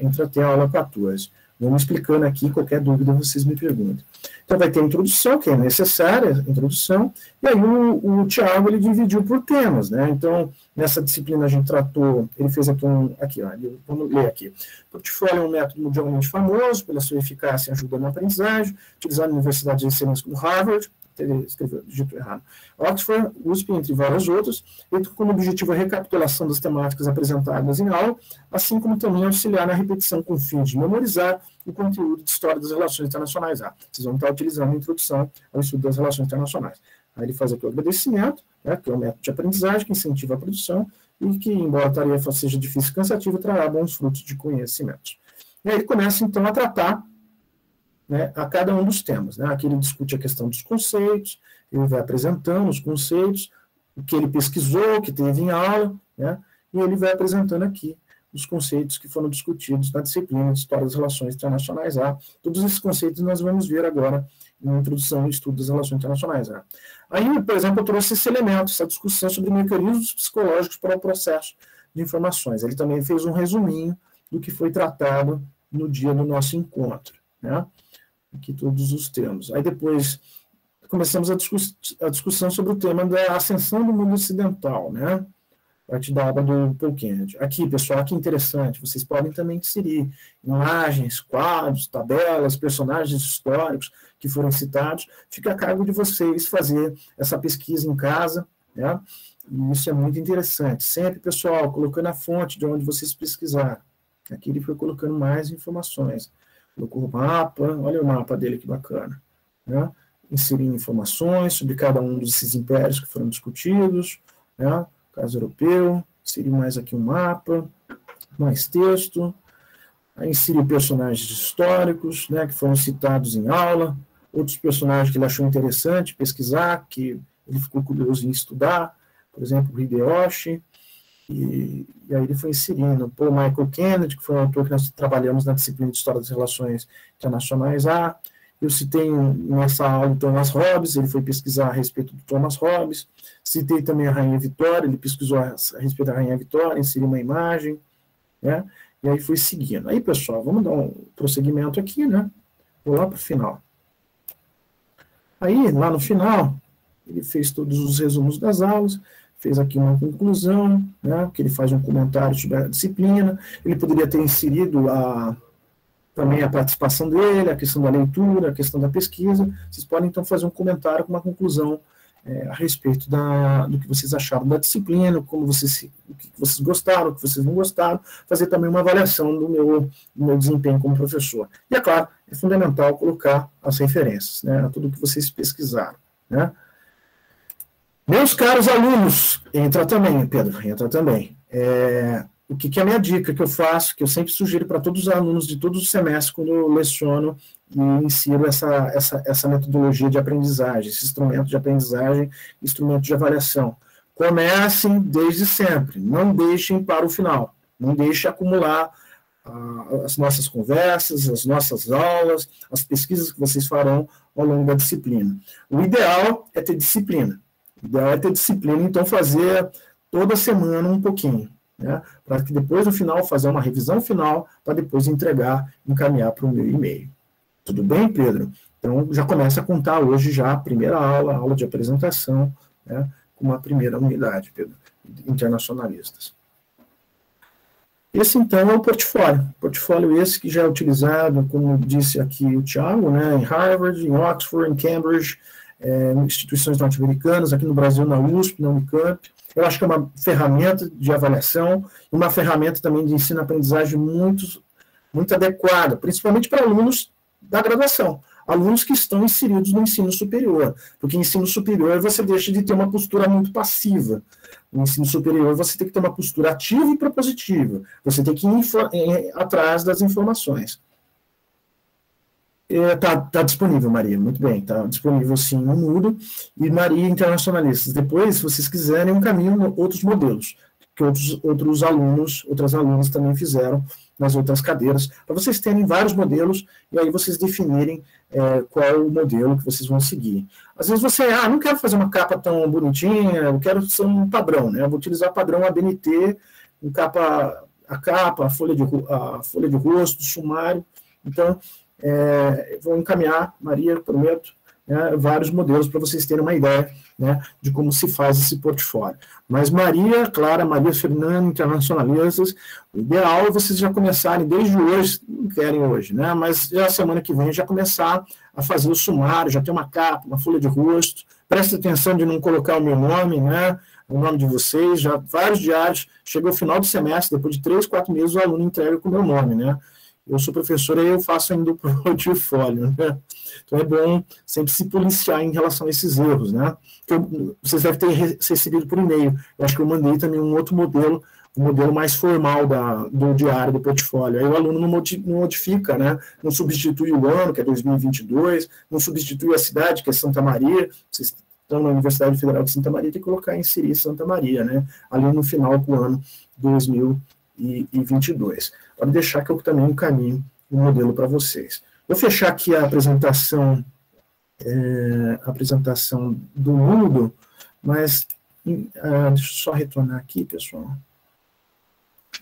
Entra até a aula 14. Vamos explicando aqui, qualquer dúvida vocês me perguntem. Então vai ter a introdução, que é necessária, a introdução, e aí o, o Tiago ele dividiu por temas, né? Então, nessa disciplina a gente tratou, ele fez aqui um, aqui, ó, vamos ler aqui. Portfólio é um método mundialmente famoso pela sua eficácia e ajuda na aprendizagem, utilizado na universidades de excelência como Harvard, ele escreveu dito errado. Oxford, USP, entre várias outras, e como objetivo a recapitulação das temáticas apresentadas em aula, assim como também auxiliar na repetição com fins de memorizar o conteúdo de História das Relações Internacionais. Ah, vocês vão estar utilizando a introdução ao estudo das relações internacionais. Aí ele faz aqui o agradecimento, né, que é um método de aprendizagem que incentiva a produção e que, embora a tarefa seja difícil e cansativa, trará bons frutos de conhecimentos. E aí ele começa, então, a tratar né, a cada um dos temas. Né? Aqui ele discute a questão dos conceitos, ele vai apresentando os conceitos, o que ele pesquisou, o que teve em aula, né? e ele vai apresentando aqui os conceitos que foram discutidos na disciplina de História das Relações Internacionais A. Todos esses conceitos nós vamos ver agora na introdução ao estudo das relações internacionais A. Aí, por exemplo, eu trouxe esse elemento, essa discussão sobre mecanismos psicológicos para o processo de informações. Ele também fez um resuminho do que foi tratado no dia do nosso encontro. Né? aqui todos os termos. Aí depois começamos a, discuss a discussão sobre o tema da ascensão do mundo ocidental, né? A partir da obra do Kennedy. Aqui, pessoal, que interessante, vocês podem também inserir imagens, quadros, tabelas, personagens históricos que foram citados. Fica a cargo de vocês fazer essa pesquisa em casa, né? E isso é muito interessante. Sempre, pessoal, colocando a fonte de onde vocês pesquisaram. Aqui ele foi colocando mais informações colocou o mapa, olha o mapa dele que bacana, né? inserindo informações sobre cada um desses impérios que foram discutidos, né? Caso europeu, inseriu mais aqui um mapa, mais texto, aí inseriu personagens históricos, né, que foram citados em aula, outros personagens que ele achou interessante pesquisar, que ele ficou curioso em estudar, por exemplo, Hideyoshi, e, e, aí ele foi inserindo Paul Michael Kennedy, que foi um autor que nós trabalhamos na disciplina de História das Relações Internacionais A. Eu citei nessa aula Thomas Hobbes, ele foi pesquisar a respeito do Thomas Hobbes. Citei também a Rainha Vitória, ele pesquisou a respeito da Rainha Vitória, inseriu uma imagem, né? E aí foi seguindo. Aí, pessoal, vamos dar um prosseguimento aqui, né? Vou lá para o final. Aí, lá no final, ele fez todos os resumos das aulas, fez aqui uma conclusão, né, que ele faz um comentário sobre a disciplina, ele poderia ter inserido a, também a participação dele, a questão da leitura, a questão da pesquisa, vocês podem então fazer um comentário com uma conclusão é, a respeito da, do que vocês acharam da disciplina, como vocês, o que vocês gostaram, o que vocês não gostaram, fazer também uma avaliação do meu, do meu desempenho como professor. E, é claro, é fundamental colocar as referências, né, a tudo que vocês pesquisaram. Né. Meus caros alunos, entra também, Pedro, entra também. É, o que, que, é a minha dica que eu faço, que eu sempre sugiro para todos os alunos de todos os semestres, quando eu leciono e insiro essa, essa, essa metodologia de aprendizagem, esse instrumento de aprendizagem, instrumento de avaliação. Comecem desde sempre, não deixem para o final, não deixem acumular ah, as nossas conversas, as nossas aulas, as pesquisas que vocês farão ao longo da disciplina. O ideal é ter disciplina, o ideal é ter disciplina, então fazer toda semana um pouquinho né, para que depois no final fazer uma revisão final, para depois entregar, encaminhar para o meu e-mail. Tudo bem, Pedro? Então já começa a contar hoje já a primeira aula, a aula de apresentação, né, com uma primeira unidade, Pedro, internacionalistas. Esse, então, é o portfólio. Portfólio esse que já é utilizado, como disse aqui o Thiago, né, em Harvard, em Oxford, em Cambridge, é, instituições norte-americanas, aqui no Brasil, na USP, na Unicamp, eu acho que é uma ferramenta de avaliação, uma ferramenta também de ensino-aprendizagem muito, muito adequada, principalmente para alunos da graduação, alunos que estão inseridos no ensino superior, porque no ensino superior você deixa de ter uma postura muito passiva. No ensino superior você tem que ter uma postura ativa e propositiva, você tem que ir atrás das informações. Está é, tá disponível, Maria, muito bem, está disponível sim no Moodle, e Maria Internacionalistas. Depois, se vocês quiserem, um caminho outros modelos, que outros, outros alunos, outras alunas também fizeram nas outras cadeiras, para vocês terem vários modelos, e aí vocês definirem é, qual o modelo que vocês vão seguir. Às vezes você, ah, não quero fazer uma capa tão bonitinha, eu quero ser um padrão, né, eu vou utilizar padrão ABNT, um capa, a capa, a folha de, a folha de rosto, sumário, então, é, vou encaminhar, Maria, prometo, né, vários modelos para vocês terem uma ideia né, de como se faz esse portfólio. Mas Maria, Clara, Maria Fernanda, internacionalistas, o ideal é vocês já começarem desde hoje, não querem hoje, né, mas já semana que vem já começar a fazer o sumário, já ter uma capa, uma folha de rosto, preste atenção de não colocar o meu nome, né, o nome de vocês, já vários diários, chegou o final do semestre, depois de três, quatro meses, o aluno entrega com o meu nome, né, eu sou professor e eu faço ainda o portfólio, né? Então é bom sempre se policiar em relação a esses erros, né? Eu, vocês devem ter recebido por e-mail. Eu acho que eu mandei também um outro modelo, um modelo mais formal da, do diário, do portfólio. Aí o aluno não modifica, né? Não substitui o ano, que é 2022, não substitui a cidade, que é Santa Maria. Vocês estão na Universidade Federal de Santa Maria, tem que colocar, inserir Santa Maria, né? Ali no final do ano 2022. Pode deixar que eu também encaminho o um modelo para vocês. Vou fechar aqui a apresentação, é, a apresentação do mundo, mas uh, deixa eu só retornar aqui, pessoal.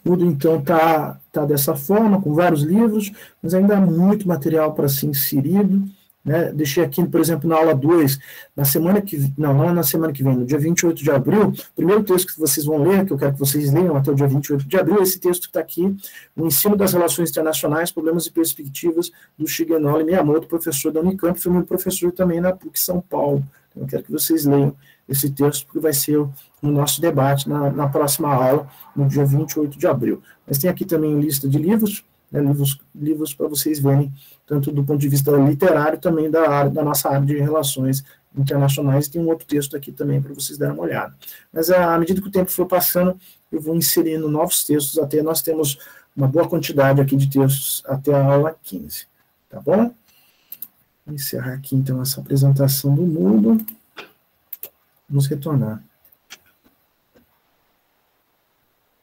O Moodle, então, está tá dessa forma, com vários livros, mas ainda há muito material para ser inserido. Né? Deixei aqui, por exemplo, na aula 2, na semana que não, não na semana que vem, no dia 28 de abril, o primeiro texto que vocês vão ler, que eu quero que vocês leiam até o dia 28 de abril, esse texto está aqui, o ensino das relações internacionais, problemas e perspectivas, do Shigenori Miyamoto, professor da Unicamp, foi meu professor também na PUC São Paulo. Então, eu quero que vocês leiam esse texto, porque vai ser o, o nosso debate na, na próxima aula, no dia 28 de abril. Mas tem aqui também lista de livros, né, livros, livros para vocês verem, tanto do ponto de vista literário, também da, área, da nossa área de relações internacionais. Tem um outro texto aqui também para vocês darem uma olhada. Mas à medida que o tempo for passando, eu vou inserindo novos textos, até nós temos uma boa quantidade aqui de textos até a aula 15. Tá bom? Vou encerrar aqui então essa apresentação do mundo. Vamos retornar.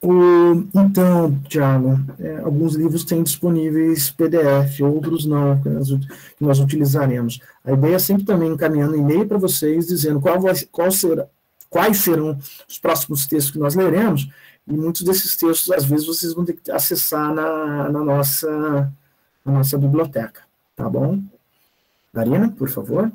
O, então, Tiago, é, alguns livros têm disponíveis PDF, outros não, que nós, que nós utilizaremos. A ideia é sempre também encaminhando e-mail para vocês, dizendo qual, vai, qual será, quais serão os próximos textos que nós leremos, e muitos desses textos, às vezes, vocês vão ter que acessar na, na, nossa, na nossa biblioteca, tá bom? Marina, por favor.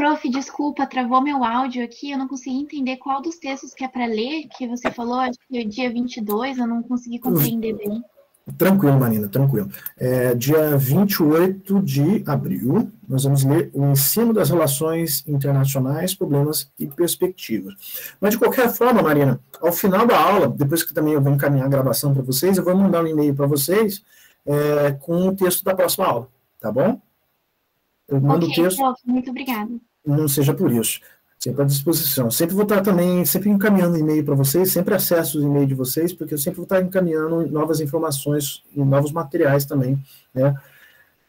Prof, desculpa, travou meu áudio aqui, eu não consegui entender qual dos textos que é para ler, que você falou, acho que é dia 22, eu não consegui compreender bem. Tranquilo, Marina, tranquilo. É, dia 28 de abril, nós vamos ler o ensino das relações internacionais, problemas e perspectivas. Mas, de qualquer forma, Marina, ao final da aula, depois que também eu vou encaminhar a gravação para vocês, eu vou mandar um e-mail para vocês é, com o texto da próxima aula, tá bom? Eu mando okay, o texto. Prof, muito obrigada. Não seja por isso sempre à disposição. Sempre vou estar também, sempre encaminhando e-mail para vocês, sempre acesso os e-mails de vocês, porque eu sempre vou estar encaminhando novas informações e novos materiais também, né?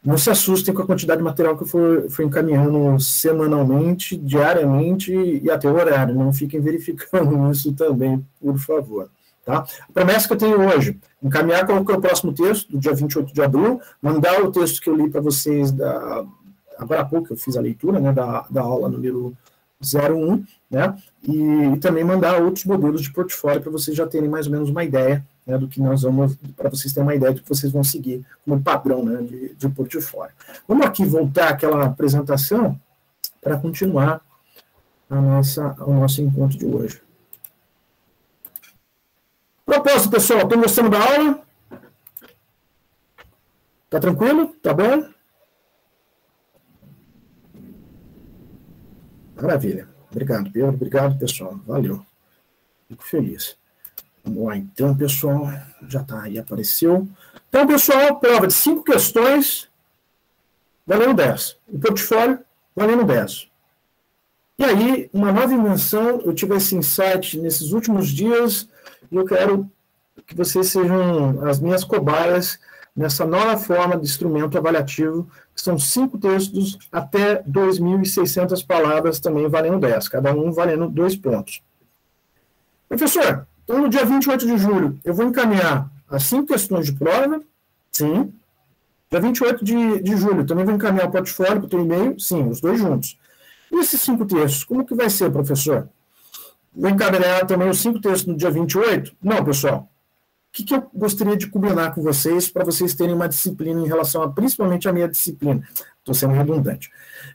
Não se assustem com a quantidade de material que eu for, for encaminhando semanalmente, diariamente e até o horário. Não fiquem verificando isso também, por favor. Tá? A promessa que eu tenho hoje, encaminhar qual é o próximo texto, do dia 28 de abril, mandar o texto que eu li para vocês da, agora há pouco, eu fiz a leitura né, da, da aula número 01, né? E, e também mandar outros modelos de portfólio para vocês já terem mais ou menos uma ideia né, do que nós vamos, para vocês terem uma ideia do que vocês vão seguir como padrão né, de, de portfólio. Vamos aqui voltar àquela apresentação para continuar a nossa, o nosso encontro de hoje. Propósito, pessoal, estão gostando da aula? Tá tranquilo? Tá bom? Maravilha. Obrigado, Pedro. Obrigado, pessoal. Valeu. Fico feliz. Vamos lá, então, pessoal. Já está aí, apareceu. Então, pessoal, prova de cinco questões, valendo 10. O portfólio, valendo 10. E aí, uma nova invenção, eu tive esse insight nesses últimos dias, e eu quero que vocês sejam as minhas cobaias nessa nova forma de instrumento avaliativo, que são cinco textos até 2.600 palavras, também valendo 10, cada um valendo dois pontos. Professor, então no dia 28 de julho, eu vou encaminhar as cinco questões de prova, sim. Dia 28 de, de julho, também vou encaminhar o portfólio para o e-mail, sim, os dois juntos. E esses cinco textos, como que vai ser, professor? Vou encaminhar também os cinco textos no dia 28? Não, pessoal que, que eu gostaria de combinar com vocês para vocês terem uma disciplina em relação a, principalmente a minha disciplina? Estou sendo redundante.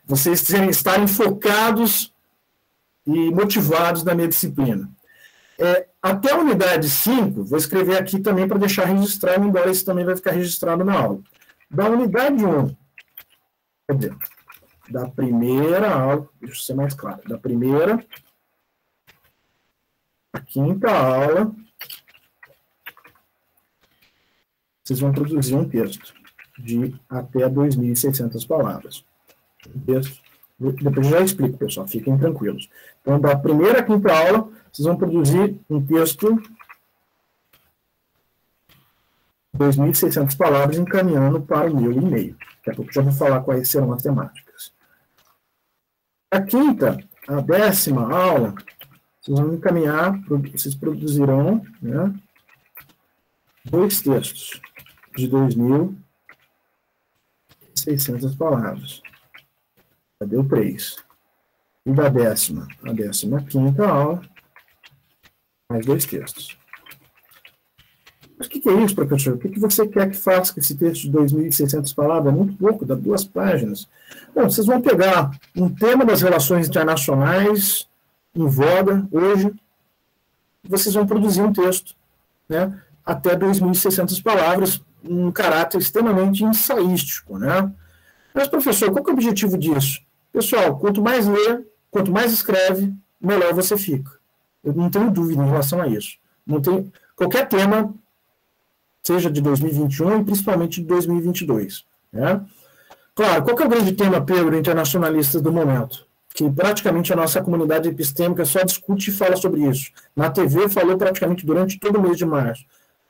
Vocês terem, estarem focados e motivados na minha disciplina. É, até a unidade 5, vou escrever aqui também para deixar registrado, embora isso também vai ficar registrado na aula. Da unidade 1, cadê? Da primeira aula, deixa eu ser mais claro, da primeira, a quinta aula, vocês vão produzir um texto de até 2.600 palavras. Um texto, depois eu já explico, pessoal, fiquem tranquilos. Então, da primeira à quinta aula, vocês vão produzir um texto 2.600 palavras encaminhando para o meu e-mail. Daqui a pouco já vou falar quais serão as temáticas. A quinta, a décima aula, vocês vão encaminhar, vocês produzirão né, dois textos de 2.600 palavras. Já deu três. E da décima, a décima quinta aula, mais dois textos. Mas o que, que, é isso, professor? O que, que você quer que faça com esse texto de 2.600 palavras? É muito pouco, dá duas páginas. Bom, vocês vão pegar um tema das relações internacionais em voga hoje, vocês vão produzir um texto, né? Até 2.600 palavras, um caráter extremamente ensaístico, né? Mas, professor, qual é o objetivo disso? Pessoal, quanto mais lê, quanto mais escreve, melhor você fica. Eu não tenho dúvida em relação a isso. Não tem qualquer tema, seja de 2021 e principalmente de 2022, né? Claro, qual é o grande tema, Pedro, internacionalista do momento? Que praticamente a nossa comunidade epistêmica só discute e fala sobre isso. Na TV falou praticamente durante todo o mês de março.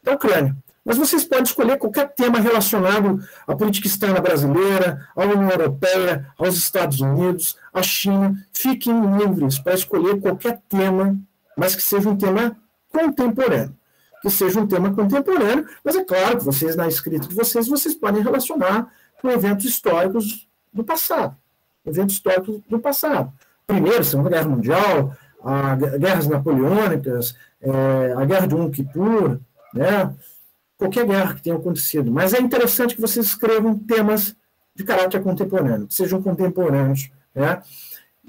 Da Ucrânia. Mas vocês podem escolher qualquer tema relacionado à política externa brasileira, à União Europeia, aos Estados Unidos, à China. Fiquem livres para escolher qualquer tema, mas que seja um tema contemporâneo. Que seja um tema contemporâneo, mas é claro que vocês, na escrita de vocês, vocês podem relacionar com eventos históricos do passado. Eventos históricos do passado. Primeiro, Segunda Guerra Mundial, a guerras napoleônicas, é, a Guerra de Um Kippur, né? qualquer guerra que tenha acontecido. Mas é interessante que vocês escrevam temas de caráter contemporâneo, que sejam contemporâneos. Né?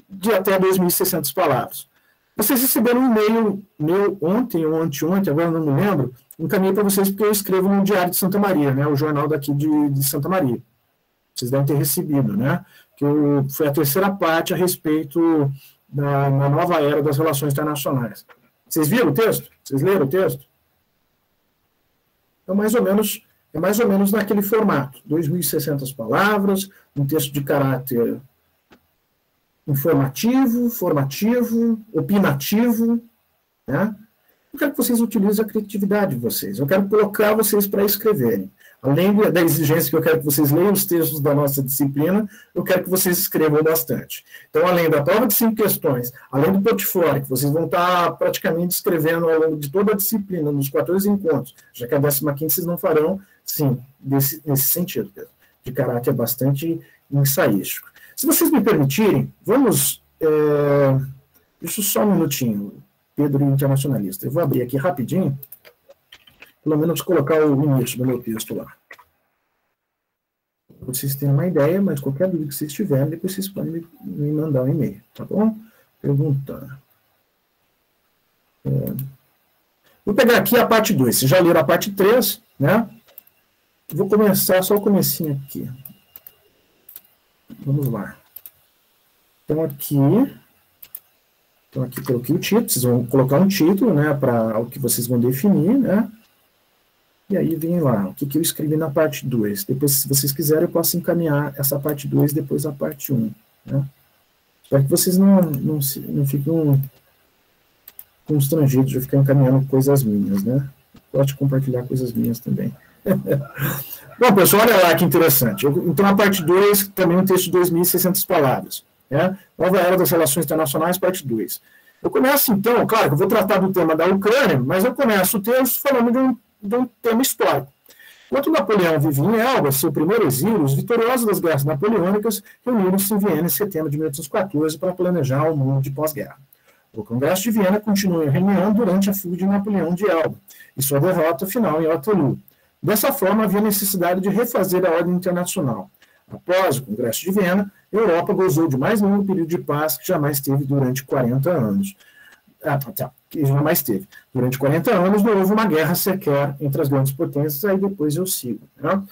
de até 2.600 palavras. Vocês receberam um e-mail meu ontem ou anteontem, agora não me lembro, encaminhei para vocês porque eu escrevo no Diário de Santa Maria, né, o jornal daqui de, de Santa Maria. Vocês devem ter recebido, né? Que eu, foi a terceira parte a respeito da, da nova era das relações internacionais. Vocês viram o texto? Vocês leram o texto? Então, mais ou menos, é mais ou menos naquele formato, 2.600 palavras, um texto de caráter informativo, formativo, opinativo, né? Eu quero que vocês utilizem a criatividade de vocês. Eu quero colocar vocês para escreverem. Além da exigência que eu quero que vocês leiam os textos da nossa disciplina, eu quero que vocês escrevam bastante. Então, além da prova de cinco questões, além do portfólio, que vocês vão estar praticamente escrevendo ao longo de toda a disciplina, nos 14 encontros, já que a 15 vocês não farão, sim, desse, nesse sentido, de caráter bastante ensaístico. Se vocês me permitirem, vamos. É, deixa só um minutinho, Pedro Internacionalista. Eu vou abrir aqui rapidinho, pelo menos colocar o início do meu texto lá. Vocês terem uma ideia, mas qualquer dúvida que vocês tiverem, depois vocês podem me, mandar um e-mail, tá bom? Perguntando. É, vou pegar aqui a parte 2. Vocês já leram a parte 3, né? Vou começar só o comecinho aqui. Vamos lá. Então, aqui. Então, aqui coloquei o título. Vocês vão colocar um título, né? Para o que vocês vão definir, né? E aí vem lá, o que, que eu escrevi na parte 2. Depois, se vocês quiserem, eu posso encaminhar essa parte 2 depois a parte 1. Um, né? Para que vocês não, não, não fiquem constrangidos de ficar encaminhando coisas minhas, né? Pode compartilhar coisas minhas também. Bom, pessoal, olha lá que interessante. então, a parte 2, também um texto de 2.600 palavras. Né? Nova Era das Relações Internacionais, parte 2. Eu começo, então, claro que eu vou tratar do tema da Ucrânia, mas eu começo o texto falando de um, de um tema histórico. Enquanto Napoleão vivia em Elba, seu primeiro exílio, os vitoriosos das guerras napoleônicas reuniram-se em Viena em setembro de 1814 para planejar o mundo de pós-guerra. O Congresso de Viena continuou em reunião durante a fuga de Napoleão de Elba e sua derrota final em Waterloo. Dessa forma, havia necessidade de refazer a ordem internacional. Após o Congresso de Viena, a Europa gozou de mais longo período de paz que jamais teve durante 40 anos. Ah, tá, que jamais teve. Durante 40 anos não houve uma guerra sequer entre as grandes potências, aí depois eu sigo. Né?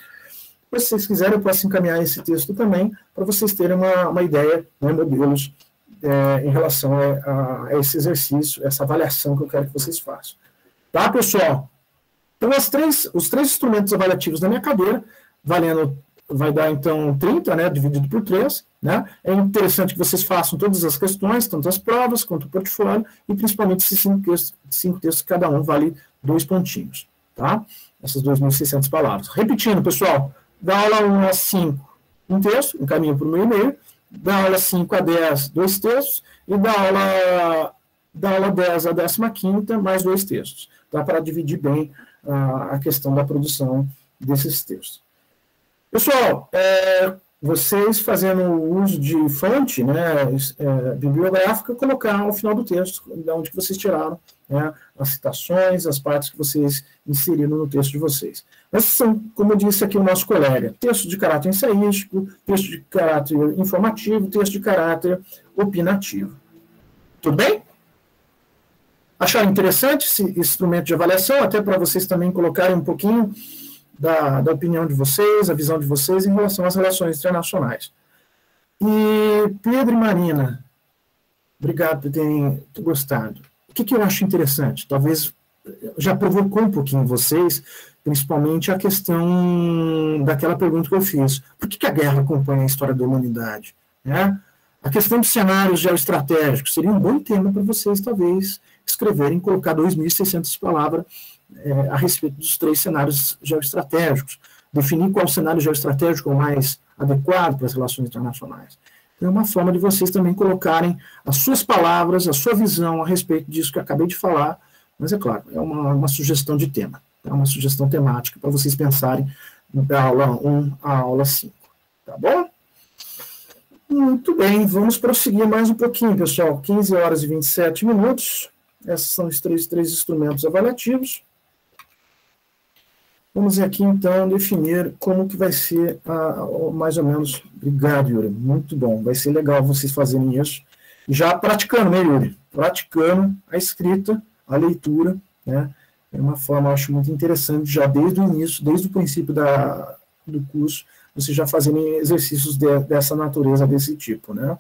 Se vocês quiserem, eu posso encaminhar esse texto também, para vocês terem uma, uma ideia, né, modelos, é, em relação a, a, esse exercício, essa avaliação que eu quero que vocês façam. Tá, pessoal? Então, as três, os três instrumentos avaliativos da minha cadeira, valendo, vai dar, então, 30, né, dividido por 3, né? É interessante que vocês façam todas as questões, tanto as provas quanto o portfólio, e principalmente esses cinco textos, cinco textos cada um vale dois pontinhos, tá? Essas 2.600 palavras. Repetindo, pessoal, da aula 1 a 5, um texto, encaminho para o meu e-mail, da aula 5 a 10, dois textos, e da aula, da aula 10 a 15, mais dois textos. Dá para dividir bem a, questão da produção desses textos. Pessoal, é, vocês fazendo uso de fonte né, é, bibliográfica, colocar ao final do texto, de onde que vocês tiraram né, as citações, as partes que vocês inseriram no texto de vocês. Mas são, como disse aqui o nosso colega, texto de caráter ensaístico, texto de caráter informativo, texto de caráter opinativo. Tudo bem? Acharam interessante esse instrumento de avaliação, até para vocês também colocarem um pouquinho da, da opinião de vocês, a visão de vocês em relação às relações internacionais. E Pedro e Marina, obrigado por terem gostado. O que, que eu acho interessante? Talvez já provocou um pouquinho vocês, principalmente a questão daquela pergunta que eu fiz. Por que, que a guerra acompanha a história da humanidade? Né? A questão dos cenários geoestratégicos seria um bom tema para vocês, talvez, escreverem, colocar 2.600 palavras é, a respeito dos três cenários geoestratégicos, definir qual cenário geoestratégico é o mais adequado para as relações internacionais. Então, é uma forma de vocês também colocarem as suas palavras, a sua visão a respeito disso que eu acabei de falar, mas é claro, é uma, uma sugestão de tema, é uma sugestão temática para vocês pensarem da aula 1 à aula 5, tá bom? Muito bem, vamos prosseguir mais um pouquinho, pessoal. 15 horas e 27 minutos. Esses são os três, três instrumentos avaliativos. Vamos aqui, então, definir como que vai ser, a, mais ou menos, obrigado, Yuri, muito bom, vai ser legal vocês fazerem isso, já praticando, né, Yuri? Praticando a escrita, a leitura, né? É uma forma, acho muito interessante, já desde o início, desde o princípio da, do curso, você já fazendo exercícios de, dessa natureza, desse tipo, né?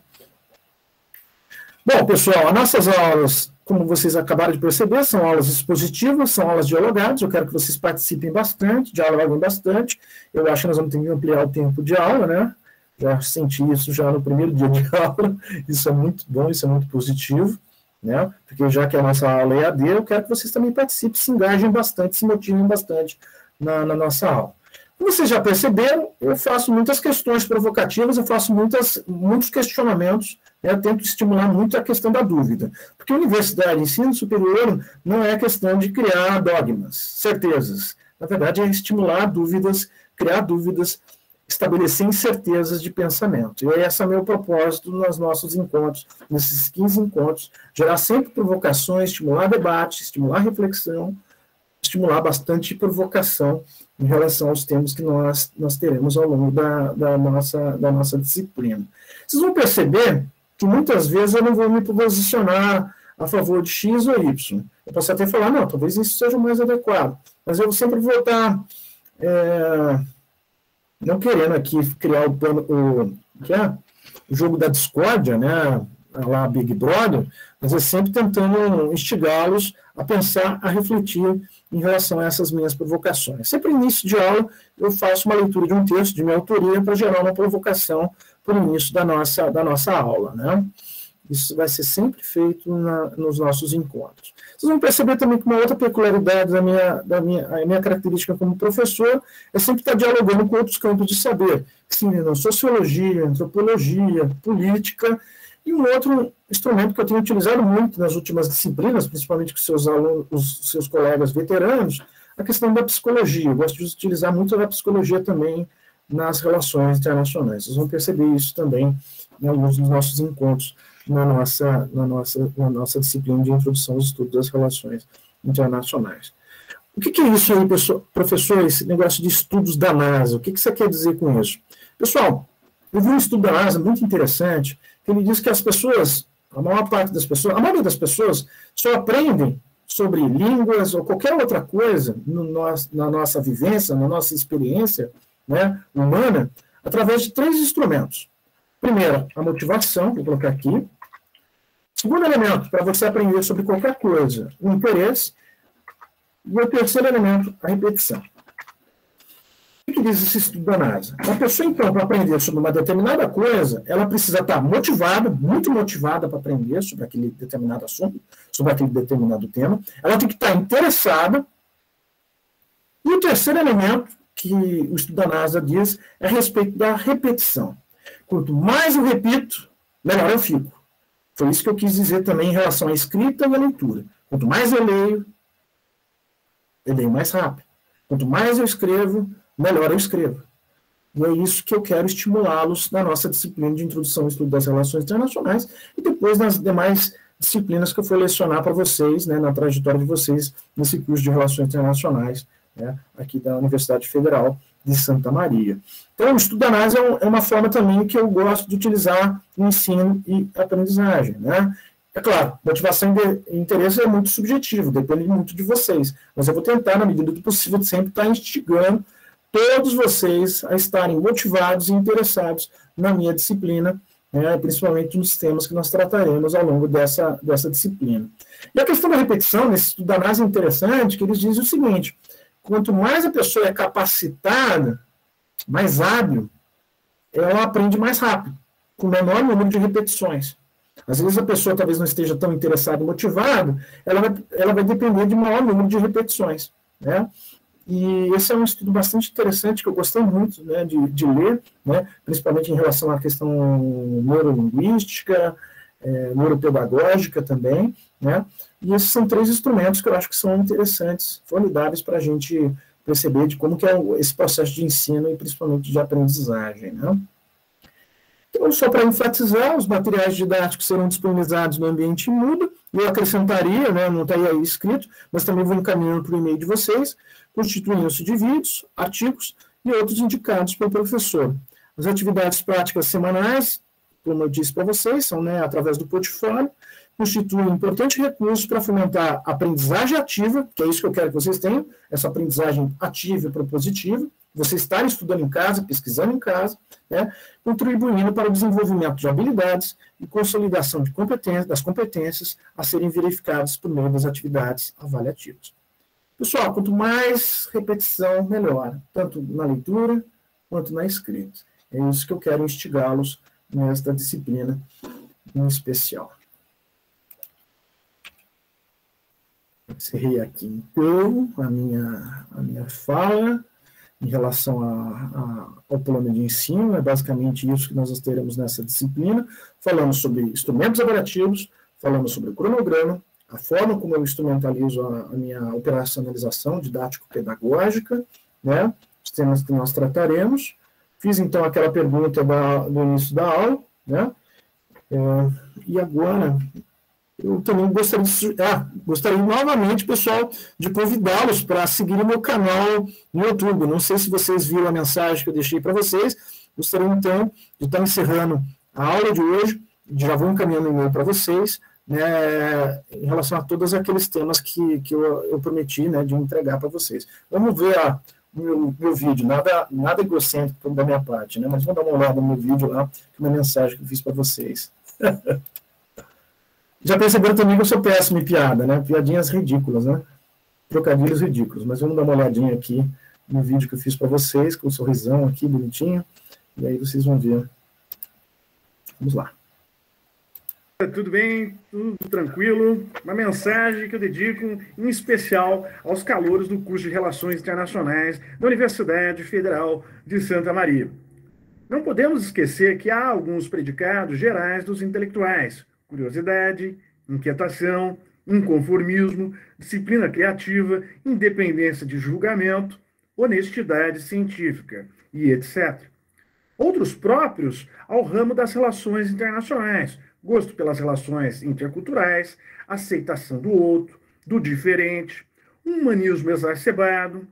Bom, pessoal, as nossas aulas, como vocês acabaram de perceber, são aulas expositivas, são aulas dialogadas, eu quero que vocês participem bastante, dialoguem bastante, eu acho que nós vamos ter que ampliar o tempo de aula, né? Já senti isso já no primeiro dia de aula, isso é muito bom, isso é muito positivo, né? Porque já que a nossa aula é AD, eu quero que vocês também participem, se engajem bastante, se motivem bastante na, na nossa aula. Vocês já perceberam, eu faço muitas questões provocativas, eu faço muitas, muitos questionamentos, né? eu tento estimular muito a questão da dúvida. Porque universidade, ensino superior, não é questão de criar dogmas, certezas. Na verdade, é estimular dúvidas, criar dúvidas, estabelecer incertezas de pensamento. E esse é o meu propósito nos nossos encontros, nesses 15 encontros, gerar sempre provocações, estimular debate, estimular reflexão, estimular bastante provocação em relação aos temas que nós, nós teremos ao longo da, da, nossa, da nossa disciplina. Vocês vão perceber que muitas vezes eu não vou me posicionar a favor de X ou Y. Eu posso até falar, não, talvez isso seja mais adequado, mas eu sempre vou estar é, não querendo aqui criar o, plano, o, que é, o jogo da discórdia, né, lá Big Brother, mas é sempre tentando instigá-los a pensar, a refletir em relação a essas minhas provocações. Sempre no início de aula, eu faço uma leitura de um texto de minha autoria para gerar uma provocação para o início da nossa, da nossa aula. Né? Isso vai ser sempre feito na, nos nossos encontros. Vocês vão perceber também que uma outra peculiaridade da minha, da minha, a minha característica como professor é sempre estar dialogando com outros campos de saber, sim, sociologia, antropologia, política, e um outro instrumento que eu tenho utilizado muito nas últimas disciplinas, principalmente com seus alunos, os seus colegas veteranos, a questão da psicologia. Eu gosto de utilizar muito a psicologia também nas relações internacionais. Vocês vão perceber isso também em alguns dos nossos encontros na nossa, na nossa, na nossa disciplina de introdução aos estudos das relações internacionais. O que, que é isso aí, professor, esse negócio de estudos da NASA? O que, que você quer dizer com isso? Pessoal, eu vi um estudo da NASA muito interessante, ele diz que as pessoas, a maior parte das pessoas, a maioria das pessoas só aprendem sobre línguas ou qualquer outra coisa no nosso, na nossa vivência, na nossa experiência né, humana, através de três instrumentos. Primeiro, a motivação, vou colocar aqui. Segundo elemento, para você aprender sobre qualquer coisa, o interesse. E o terceiro elemento, a repetição. O que diz esse estudo da NASA? Uma pessoa, então, para aprender sobre uma determinada coisa, ela precisa estar motivada, muito motivada para aprender sobre aquele determinado assunto, sobre aquele determinado tema. Ela tem que estar interessada. E o terceiro elemento, que o estudo da NASA diz, é a respeito da repetição. Quanto mais eu repito, melhor eu fico. Foi isso que eu quis dizer também em relação à escrita e à leitura. Quanto mais eu leio, eu leio mais rápido. Quanto mais eu escrevo, melhor eu escrevo. E é isso que eu quero estimulá-los na nossa disciplina de introdução ao estudo das relações internacionais e depois nas demais disciplinas que eu for lecionar para vocês, né, na trajetória de vocês, nesse curso de relações internacionais, né, aqui da Universidade Federal de Santa Maria. Então, o estudo da análise é, é uma forma também que eu gosto de utilizar no ensino e aprendizagem. Né? É claro, motivação e interesse é muito subjetivo, depende muito de vocês, mas eu vou tentar, na medida do possível, sempre estar instigando todos vocês a estarem motivados e interessados na minha disciplina, né, principalmente nos temas que nós trataremos ao longo dessa, dessa disciplina. E a questão da repetição, nesse estudo da é interessante, que eles dizem o seguinte, quanto mais a pessoa é capacitada, mais hábil, ela aprende mais rápido, com menor número de repetições. Às vezes a pessoa talvez não esteja tão interessada e motivada, ela vai, ela vai depender de maior número de repetições. Né? E esse é um estudo bastante interessante que eu gostei muito né, de, de ler, né, principalmente em relação à questão neurolinguística, é, neuropedagógica também, né? E esses são três instrumentos que eu acho que são interessantes, formidáveis para a gente perceber de como que é esse processo de ensino e principalmente de aprendizagem, né? Então, só para enfatizar, os materiais didáticos serão disponibilizados no ambiente mudo, eu acrescentaria, né, não está aí escrito, mas também vou encaminhando para o e-mail de vocês, constituindo-se de vídeos, artigos e outros indicados pelo professor. As atividades práticas semanais como eu disse para vocês, são né, através do portfólio, constitui um importante recurso para fomentar a aprendizagem ativa, que é isso que eu quero que vocês tenham, essa aprendizagem ativa e propositiva, você estar estudando em casa, pesquisando em casa, né, contribuindo para o desenvolvimento de habilidades e consolidação de competências, das competências a serem verificadas por meio das atividades avaliativas. Pessoal, quanto mais repetição, melhor, tanto na leitura quanto na escrita. É isso que eu quero instigá-los nesta disciplina em especial. Encerrei aqui, então, a minha, a minha fala em relação a, a, ao plano de ensino, é basicamente isso que nós teremos nessa disciplina. Falamos sobre instrumentos avaliativos, falamos sobre o cronograma, a forma como eu instrumentalizo a, a minha operacionalização didático-pedagógica, né, os temas que nós trataremos. Fiz, então, aquela pergunta da, início da aula, né, é, e agora eu também gostaria, de, ah, gostaria novamente, pessoal, de convidá-los para seguir o meu canal no YouTube. Não sei se vocês viram a mensagem que eu deixei para vocês. Gostaria, então, de estar encerrando a aula de hoje. Já vou encaminhando um e-mail para vocês, né, em relação a todos aqueles temas que, que eu, eu prometi né, de entregar para vocês. Vamos ver a, meu, meu vídeo, nada, nada egocêntrico da minha parte, né, mas vamos dar uma olhada no meu vídeo lá, é uma mensagem que eu fiz para vocês. Já perceberam também que eu sou péssimo em piada, né? Piadinhas ridículas, né? Trocadilhos ridículos. Mas vamos dar uma olhadinha aqui no vídeo que eu fiz para vocês, com o um sorrisão aqui, bonitinho. E aí vocês vão ver. Vamos lá. Tudo bem? Tudo tranquilo? Uma mensagem que eu dedico em especial aos calouros do curso de Relações Internacionais da Universidade Federal de Santa Maria. Não podemos esquecer que há alguns predicados gerais dos intelectuais, curiosidade, inquietação, inconformismo, disciplina criativa, independência de julgamento, honestidade científica e etc. Outros próprios ao ramo das relações internacionais, gosto pelas relações interculturais, aceitação do outro, do diferente, humanismo exacerbado,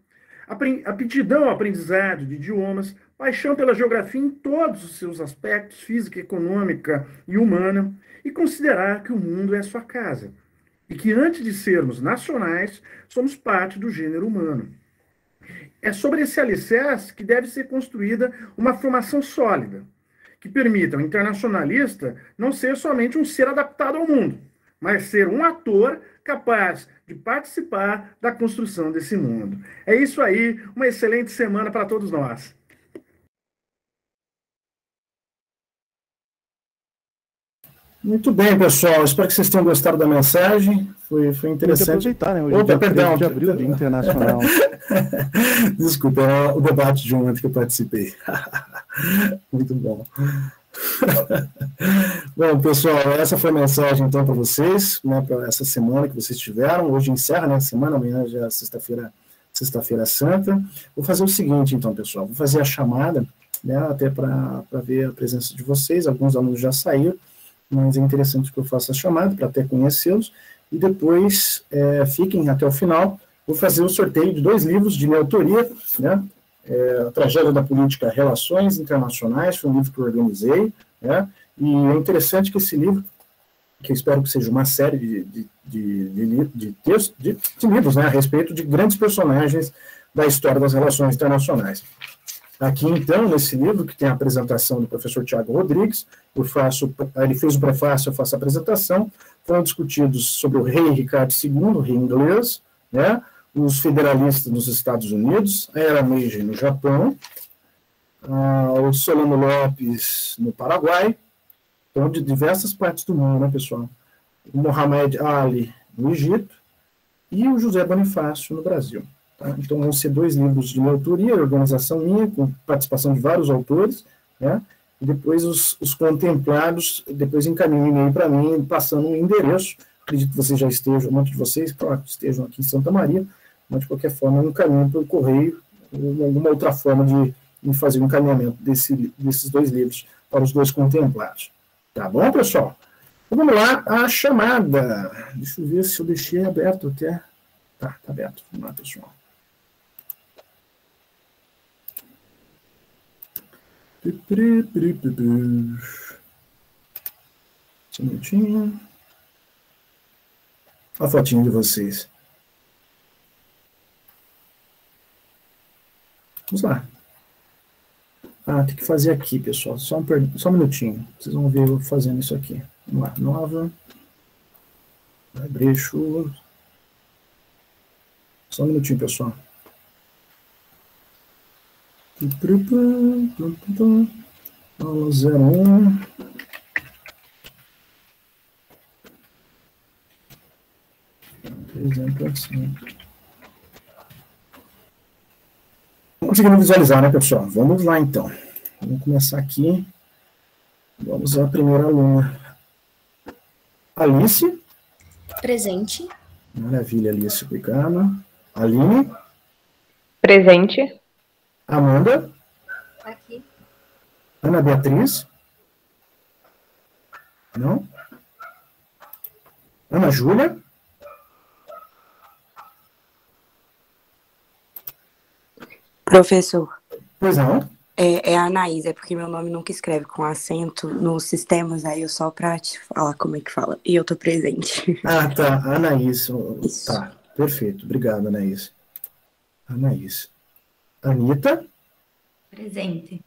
aptidão ao aprendizado de idiomas, paixão pela geografia em todos os seus aspectos, física, econômica e humana, e considerar que o mundo é sua casa e que antes de sermos nacionais, somos parte do gênero humano. É sobre esse alicerce que deve ser construída uma formação sólida, que permita ao internacionalista não ser somente um ser adaptado ao mundo, mas ser um ator capaz de participar da construção desse mundo. É isso aí, uma excelente semana para todos nós. Muito bem, pessoal. Espero que vocês tenham gostado da mensagem. Foi, foi interessante. aproveitar, né? Hoje Opa, é perdão. de abril, Dia Internacional. Desculpa, é o debate de ontem que eu participei. Muito bom. bom, pessoal, essa foi a mensagem então para vocês, né, para essa semana que vocês tiveram. Hoje encerra, né? Semana, amanhã já é sexta-feira, sexta-feira santa. Vou fazer o seguinte, então, pessoal. Vou fazer a chamada, né, até para ver a presença de vocês. Alguns alunos já saíram mas é interessante que eu faça a chamada para até conhecê-los, e depois é, fiquem até o final. Vou fazer o sorteio de dois livros de minha autoria, né? É, a Tragédia da Política Relações Internacionais, foi um livro que eu organizei, né? E é interessante que esse livro, que espero que seja uma série de, de, de, de, de textos, de, de livros, né, a respeito de grandes personagens da história das relações internacionais. Aqui, então, nesse livro, que tem a apresentação do professor Tiago Rodrigues, eu faço, ele fez o prefácio, eu faço a apresentação, foram discutidos sobre o rei Ricardo II, o rei inglês, né, os federalistas nos Estados Unidos, a Era Meiji no Japão, o Solano Lopes no Paraguai, então de diversas partes do mundo, né, pessoal? O Mohamed Ali no Egito e o José Bonifácio no Brasil. Tá? Então, vão ser dois livros de minha autoria, organização minha, com participação de vários autores, né? e depois os, os contemplados, depois encaminham e-mail para mim, passando um endereço, acredito que vocês já estejam, muitos de vocês, claro, estejam aqui em Santa Maria, mas de qualquer forma, um caminho pelo correio, ou alguma outra forma de, de fazer um encaminhamento desse, desses dois livros para os dois contemplados. Tá bom, pessoal? Então vamos lá, a chamada. Deixa eu ver se eu deixei aberto até. Tá, tá aberto. Vamos lá, pessoal. Um minutinho. A fotinho de vocês. Vamos lá. Ah, tem que fazer aqui, pessoal. Só um, só um minutinho. Vocês vão ver eu fazendo isso aqui. Vamos lá. Nova. Brecho. Só um minutinho, pessoal. Aula 01. Apresentação. Conseguindo visualizar, né, pessoal? Vamos lá, então. Vamos começar aqui. Vamos à primeira aluna. Alice. Presente. Maravilha, Alice, obrigado. Aline. Presente. Amanda. Aqui. Ana Beatriz. Não? Ana Júlia. Professor. Pois não. É, é a Anaís, é porque meu nome nunca escreve com acento nos sistemas, aí eu só pra te falar como é que fala. E eu tô presente. Ah, tá. Anaís. Isso. Tá, perfeito. Obrigado, Anaís. Anaís. Anitta. Presente.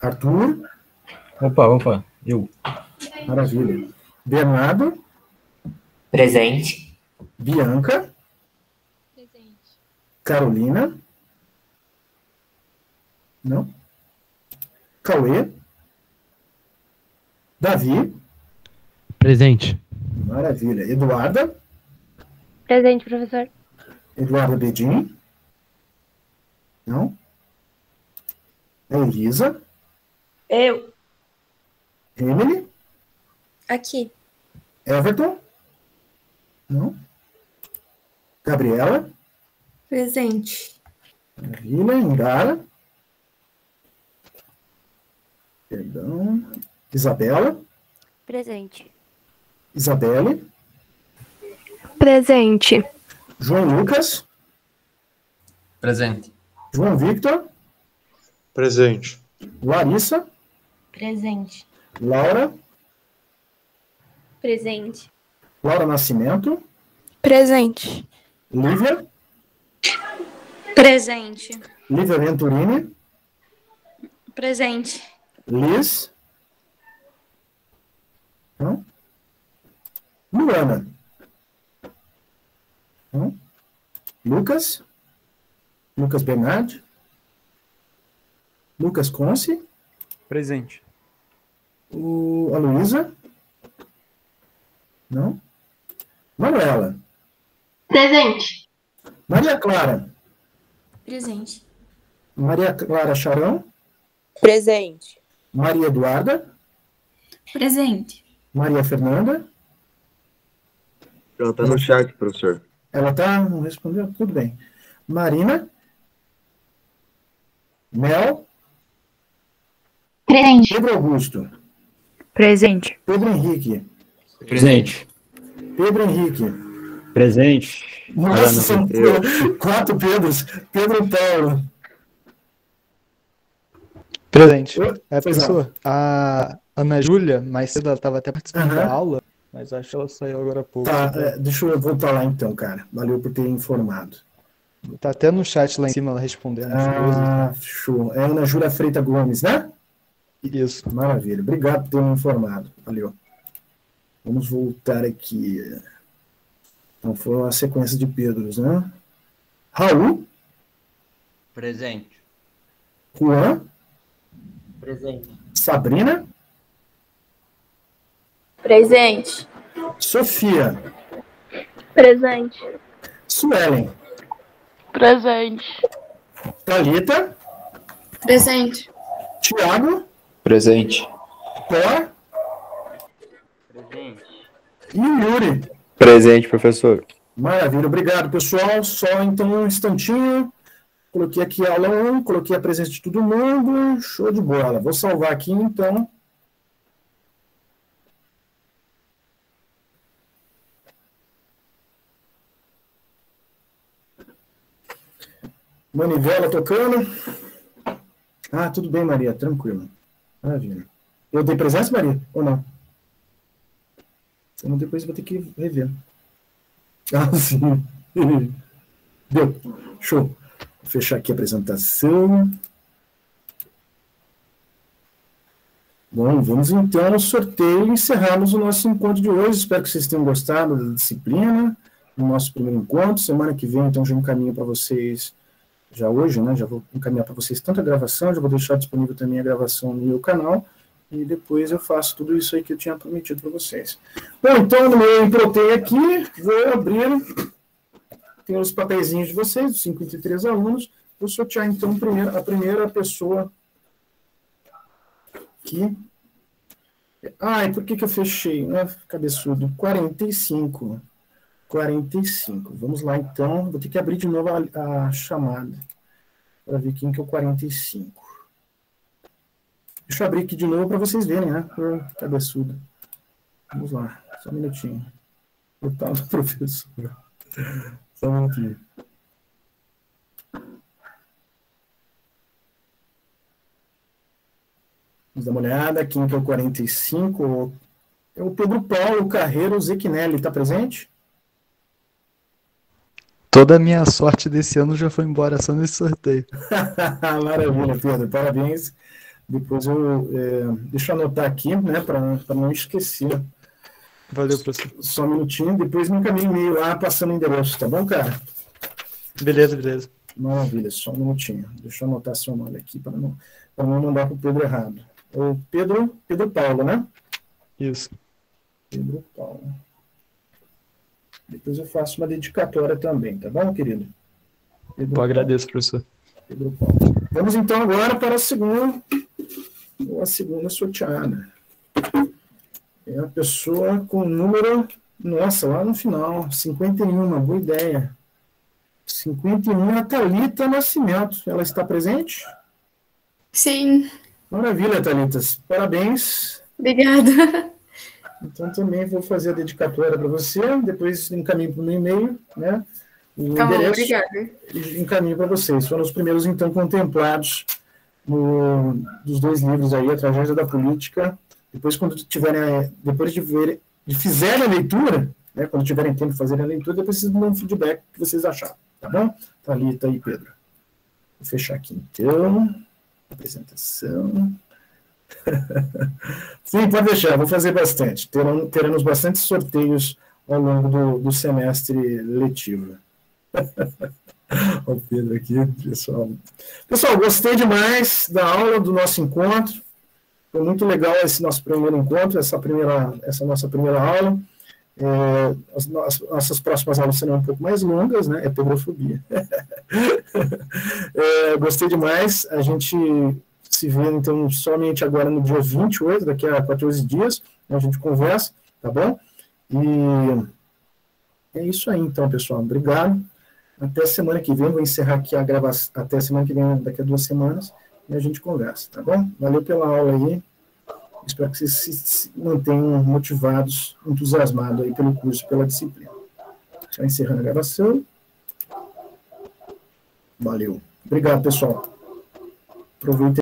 Arthur. Opa, opa, eu. Maravilha. Bernardo. Presente. Bianca. Presente. Carolina. Não? Cauê. Davi. Presente. Maravilha. Eduarda. Presente, professor. Eduarda Bedin. Não? Elisa. Eu. Emily. Aqui. Everton. Não? Gabriela. Presente. Maravilha. Ingara. Perdão. Isabela. Presente. Isabelle. Presente. João Lucas. Presente. João Victor. Presente. Larissa. Presente. Laura. Presente. Laura Nascimento. Presente. Lívia. Presente. Lívia Venturini. Presente. Liz. Não? Luana. Não? Lucas. Lucas Bernardi. Lucas Conce. Presente. O, a Luísa. Não? Manuela. Presente. Maria Clara. Presente. Maria Clara Charão. Presente. Maria Eduarda. Presente. Maria Fernanda. Ela tá no chat, professor. Ela tá, não respondeu? Tudo bem. Marina. Mel. Presente. Pedro Augusto. Presente. Pedro Henrique. Presente. Pedro Henrique. Presente. Nossa, são quatro Pedros. Pedro Paulo. Presente. Oi? É, professor, a Ana Júlia, mais cedo ela estava até participando Aham. da aula, mas acho que ela saiu agora há pouco. Tá, é, deixa eu voltar lá então, cara. Valeu por ter informado. Tá até no chat lá em cima ela respondendo as coisas. Ah, show. É Ana Júlia Freita Gomes, né? Isso. Maravilha. Obrigado por ter me informado. Valeu. Vamos voltar aqui. Então, foi a sequência de Pedros, né? Raul, Presente. Juan, Presente. Sabrina, Presente. Sofia, Presente. Suelen, Presente. Thalita, Presente. Tiago, Presente. Thor Presente. e Yuri. Presente, professor. Maravilha, obrigado, pessoal. Só então um instantinho. Coloquei aqui aula 1, coloquei a presença de todo mundo. Show de bola. Vou salvar aqui então. Manivela tocando. Ah, tudo bem, Maria, tranquilo. Maravilha. Eu dei presença, Maria, ou não? Então depois eu vou ter que rever. Ah, sim. Deu. Show. Vou fechar aqui a apresentação. Bom, vamos então ao sorteio e encerramos o nosso encontro de hoje. Espero que vocês tenham gostado da disciplina, do nosso primeiro encontro. Semana que vem, então, já encaminho para vocês, já hoje, né? Já vou encaminhar para vocês tanto a gravação, já vou deixar disponível também a gravação no meu canal, e depois eu faço tudo isso aí que eu tinha prometido para vocês. Bom, então, meu emprotei aqui, vou abrir, tem os papeizinhos de vocês, os 53 alunos, vou sortear, então, a primeira pessoa aqui. Ai, por que, que eu fechei? Né, cabeçudo? 45. 45. Vamos lá, então. Vou ter que abrir de novo a, a chamada para ver quem que é o 45. Deixa eu abrir aqui de novo para vocês verem, né? Cabeçudo. Vamos lá, só um minutinho. Portal do professor. Só um minutinho. Vamos dar uma olhada. Quem que é o 45? É o Pedro Paulo Carreiro Zequinelli. Está presente? Toda a minha sorte desse ano já foi embora só nesse sorteio. Maravilha, Pedro. Parabéns. Depois eu. É, deixa eu anotar aqui, né, para não esquecer. Valeu, professor. Só um minutinho. Depois me encaminhe e-mail lá passando o endereço, tá bom, cara? Beleza, beleza. Maravilha, só um minutinho. Deixa eu anotar seu nome aqui para não, não mandar para o Pedro errado. O Pedro, Pedro Paulo, né? Isso. Pedro Paulo. Depois eu faço uma dedicatória também, tá bom, querido? Pedro eu agradeço, professor. Pedro Paulo. Vamos então agora para a segunda, a segunda sorteada. É a pessoa com o número, nossa, lá no final, 51, boa ideia. 51, a Thalita Nascimento. Ela está presente? Sim. Maravilha, Thalitas. Parabéns. Obrigada. Então, também vou fazer a dedicatória para você, depois encaminho para o meu e-mail, né? O tá bom, obrigada. encaminho para vocês. Foram os primeiros, então, contemplados no, dos dois livros aí, A Tragédia da Política. Depois, quando tiverem, depois de, ver, de fizerem a leitura, né, quando tiverem tempo de fazer a leitura, depois vocês dão um feedback que vocês acharam, tá bom? Thalita e Pedro. Vou fechar aqui, então apresentação. Sim, pode deixar, vou fazer bastante. Terão, teremos bastante sorteios ao longo do, do semestre letivo. o Pedro aqui, pessoal. Pessoal, gostei demais da aula, do nosso encontro. Foi muito legal esse nosso primeiro encontro, essa, primeira, essa nossa primeira aula. É, as, as, nossas próximas aulas serão um pouco mais longas, né? É pedrofobia. é, gostei demais. A gente se vê, então, somente agora no dia 28, daqui a 14 dias, né, a gente conversa, tá bom? E é isso aí, então, pessoal. Obrigado. Até semana que vem, vou encerrar aqui a gravação, até semana que vem, daqui a duas semanas, e a gente conversa, tá bom? Valeu pela aula aí. Espero que vocês se mantenham motivados, entusiasmados aí pelo curso, pela disciplina. Já encerrando a gravação. Valeu. Obrigado, pessoal. Aproveitem.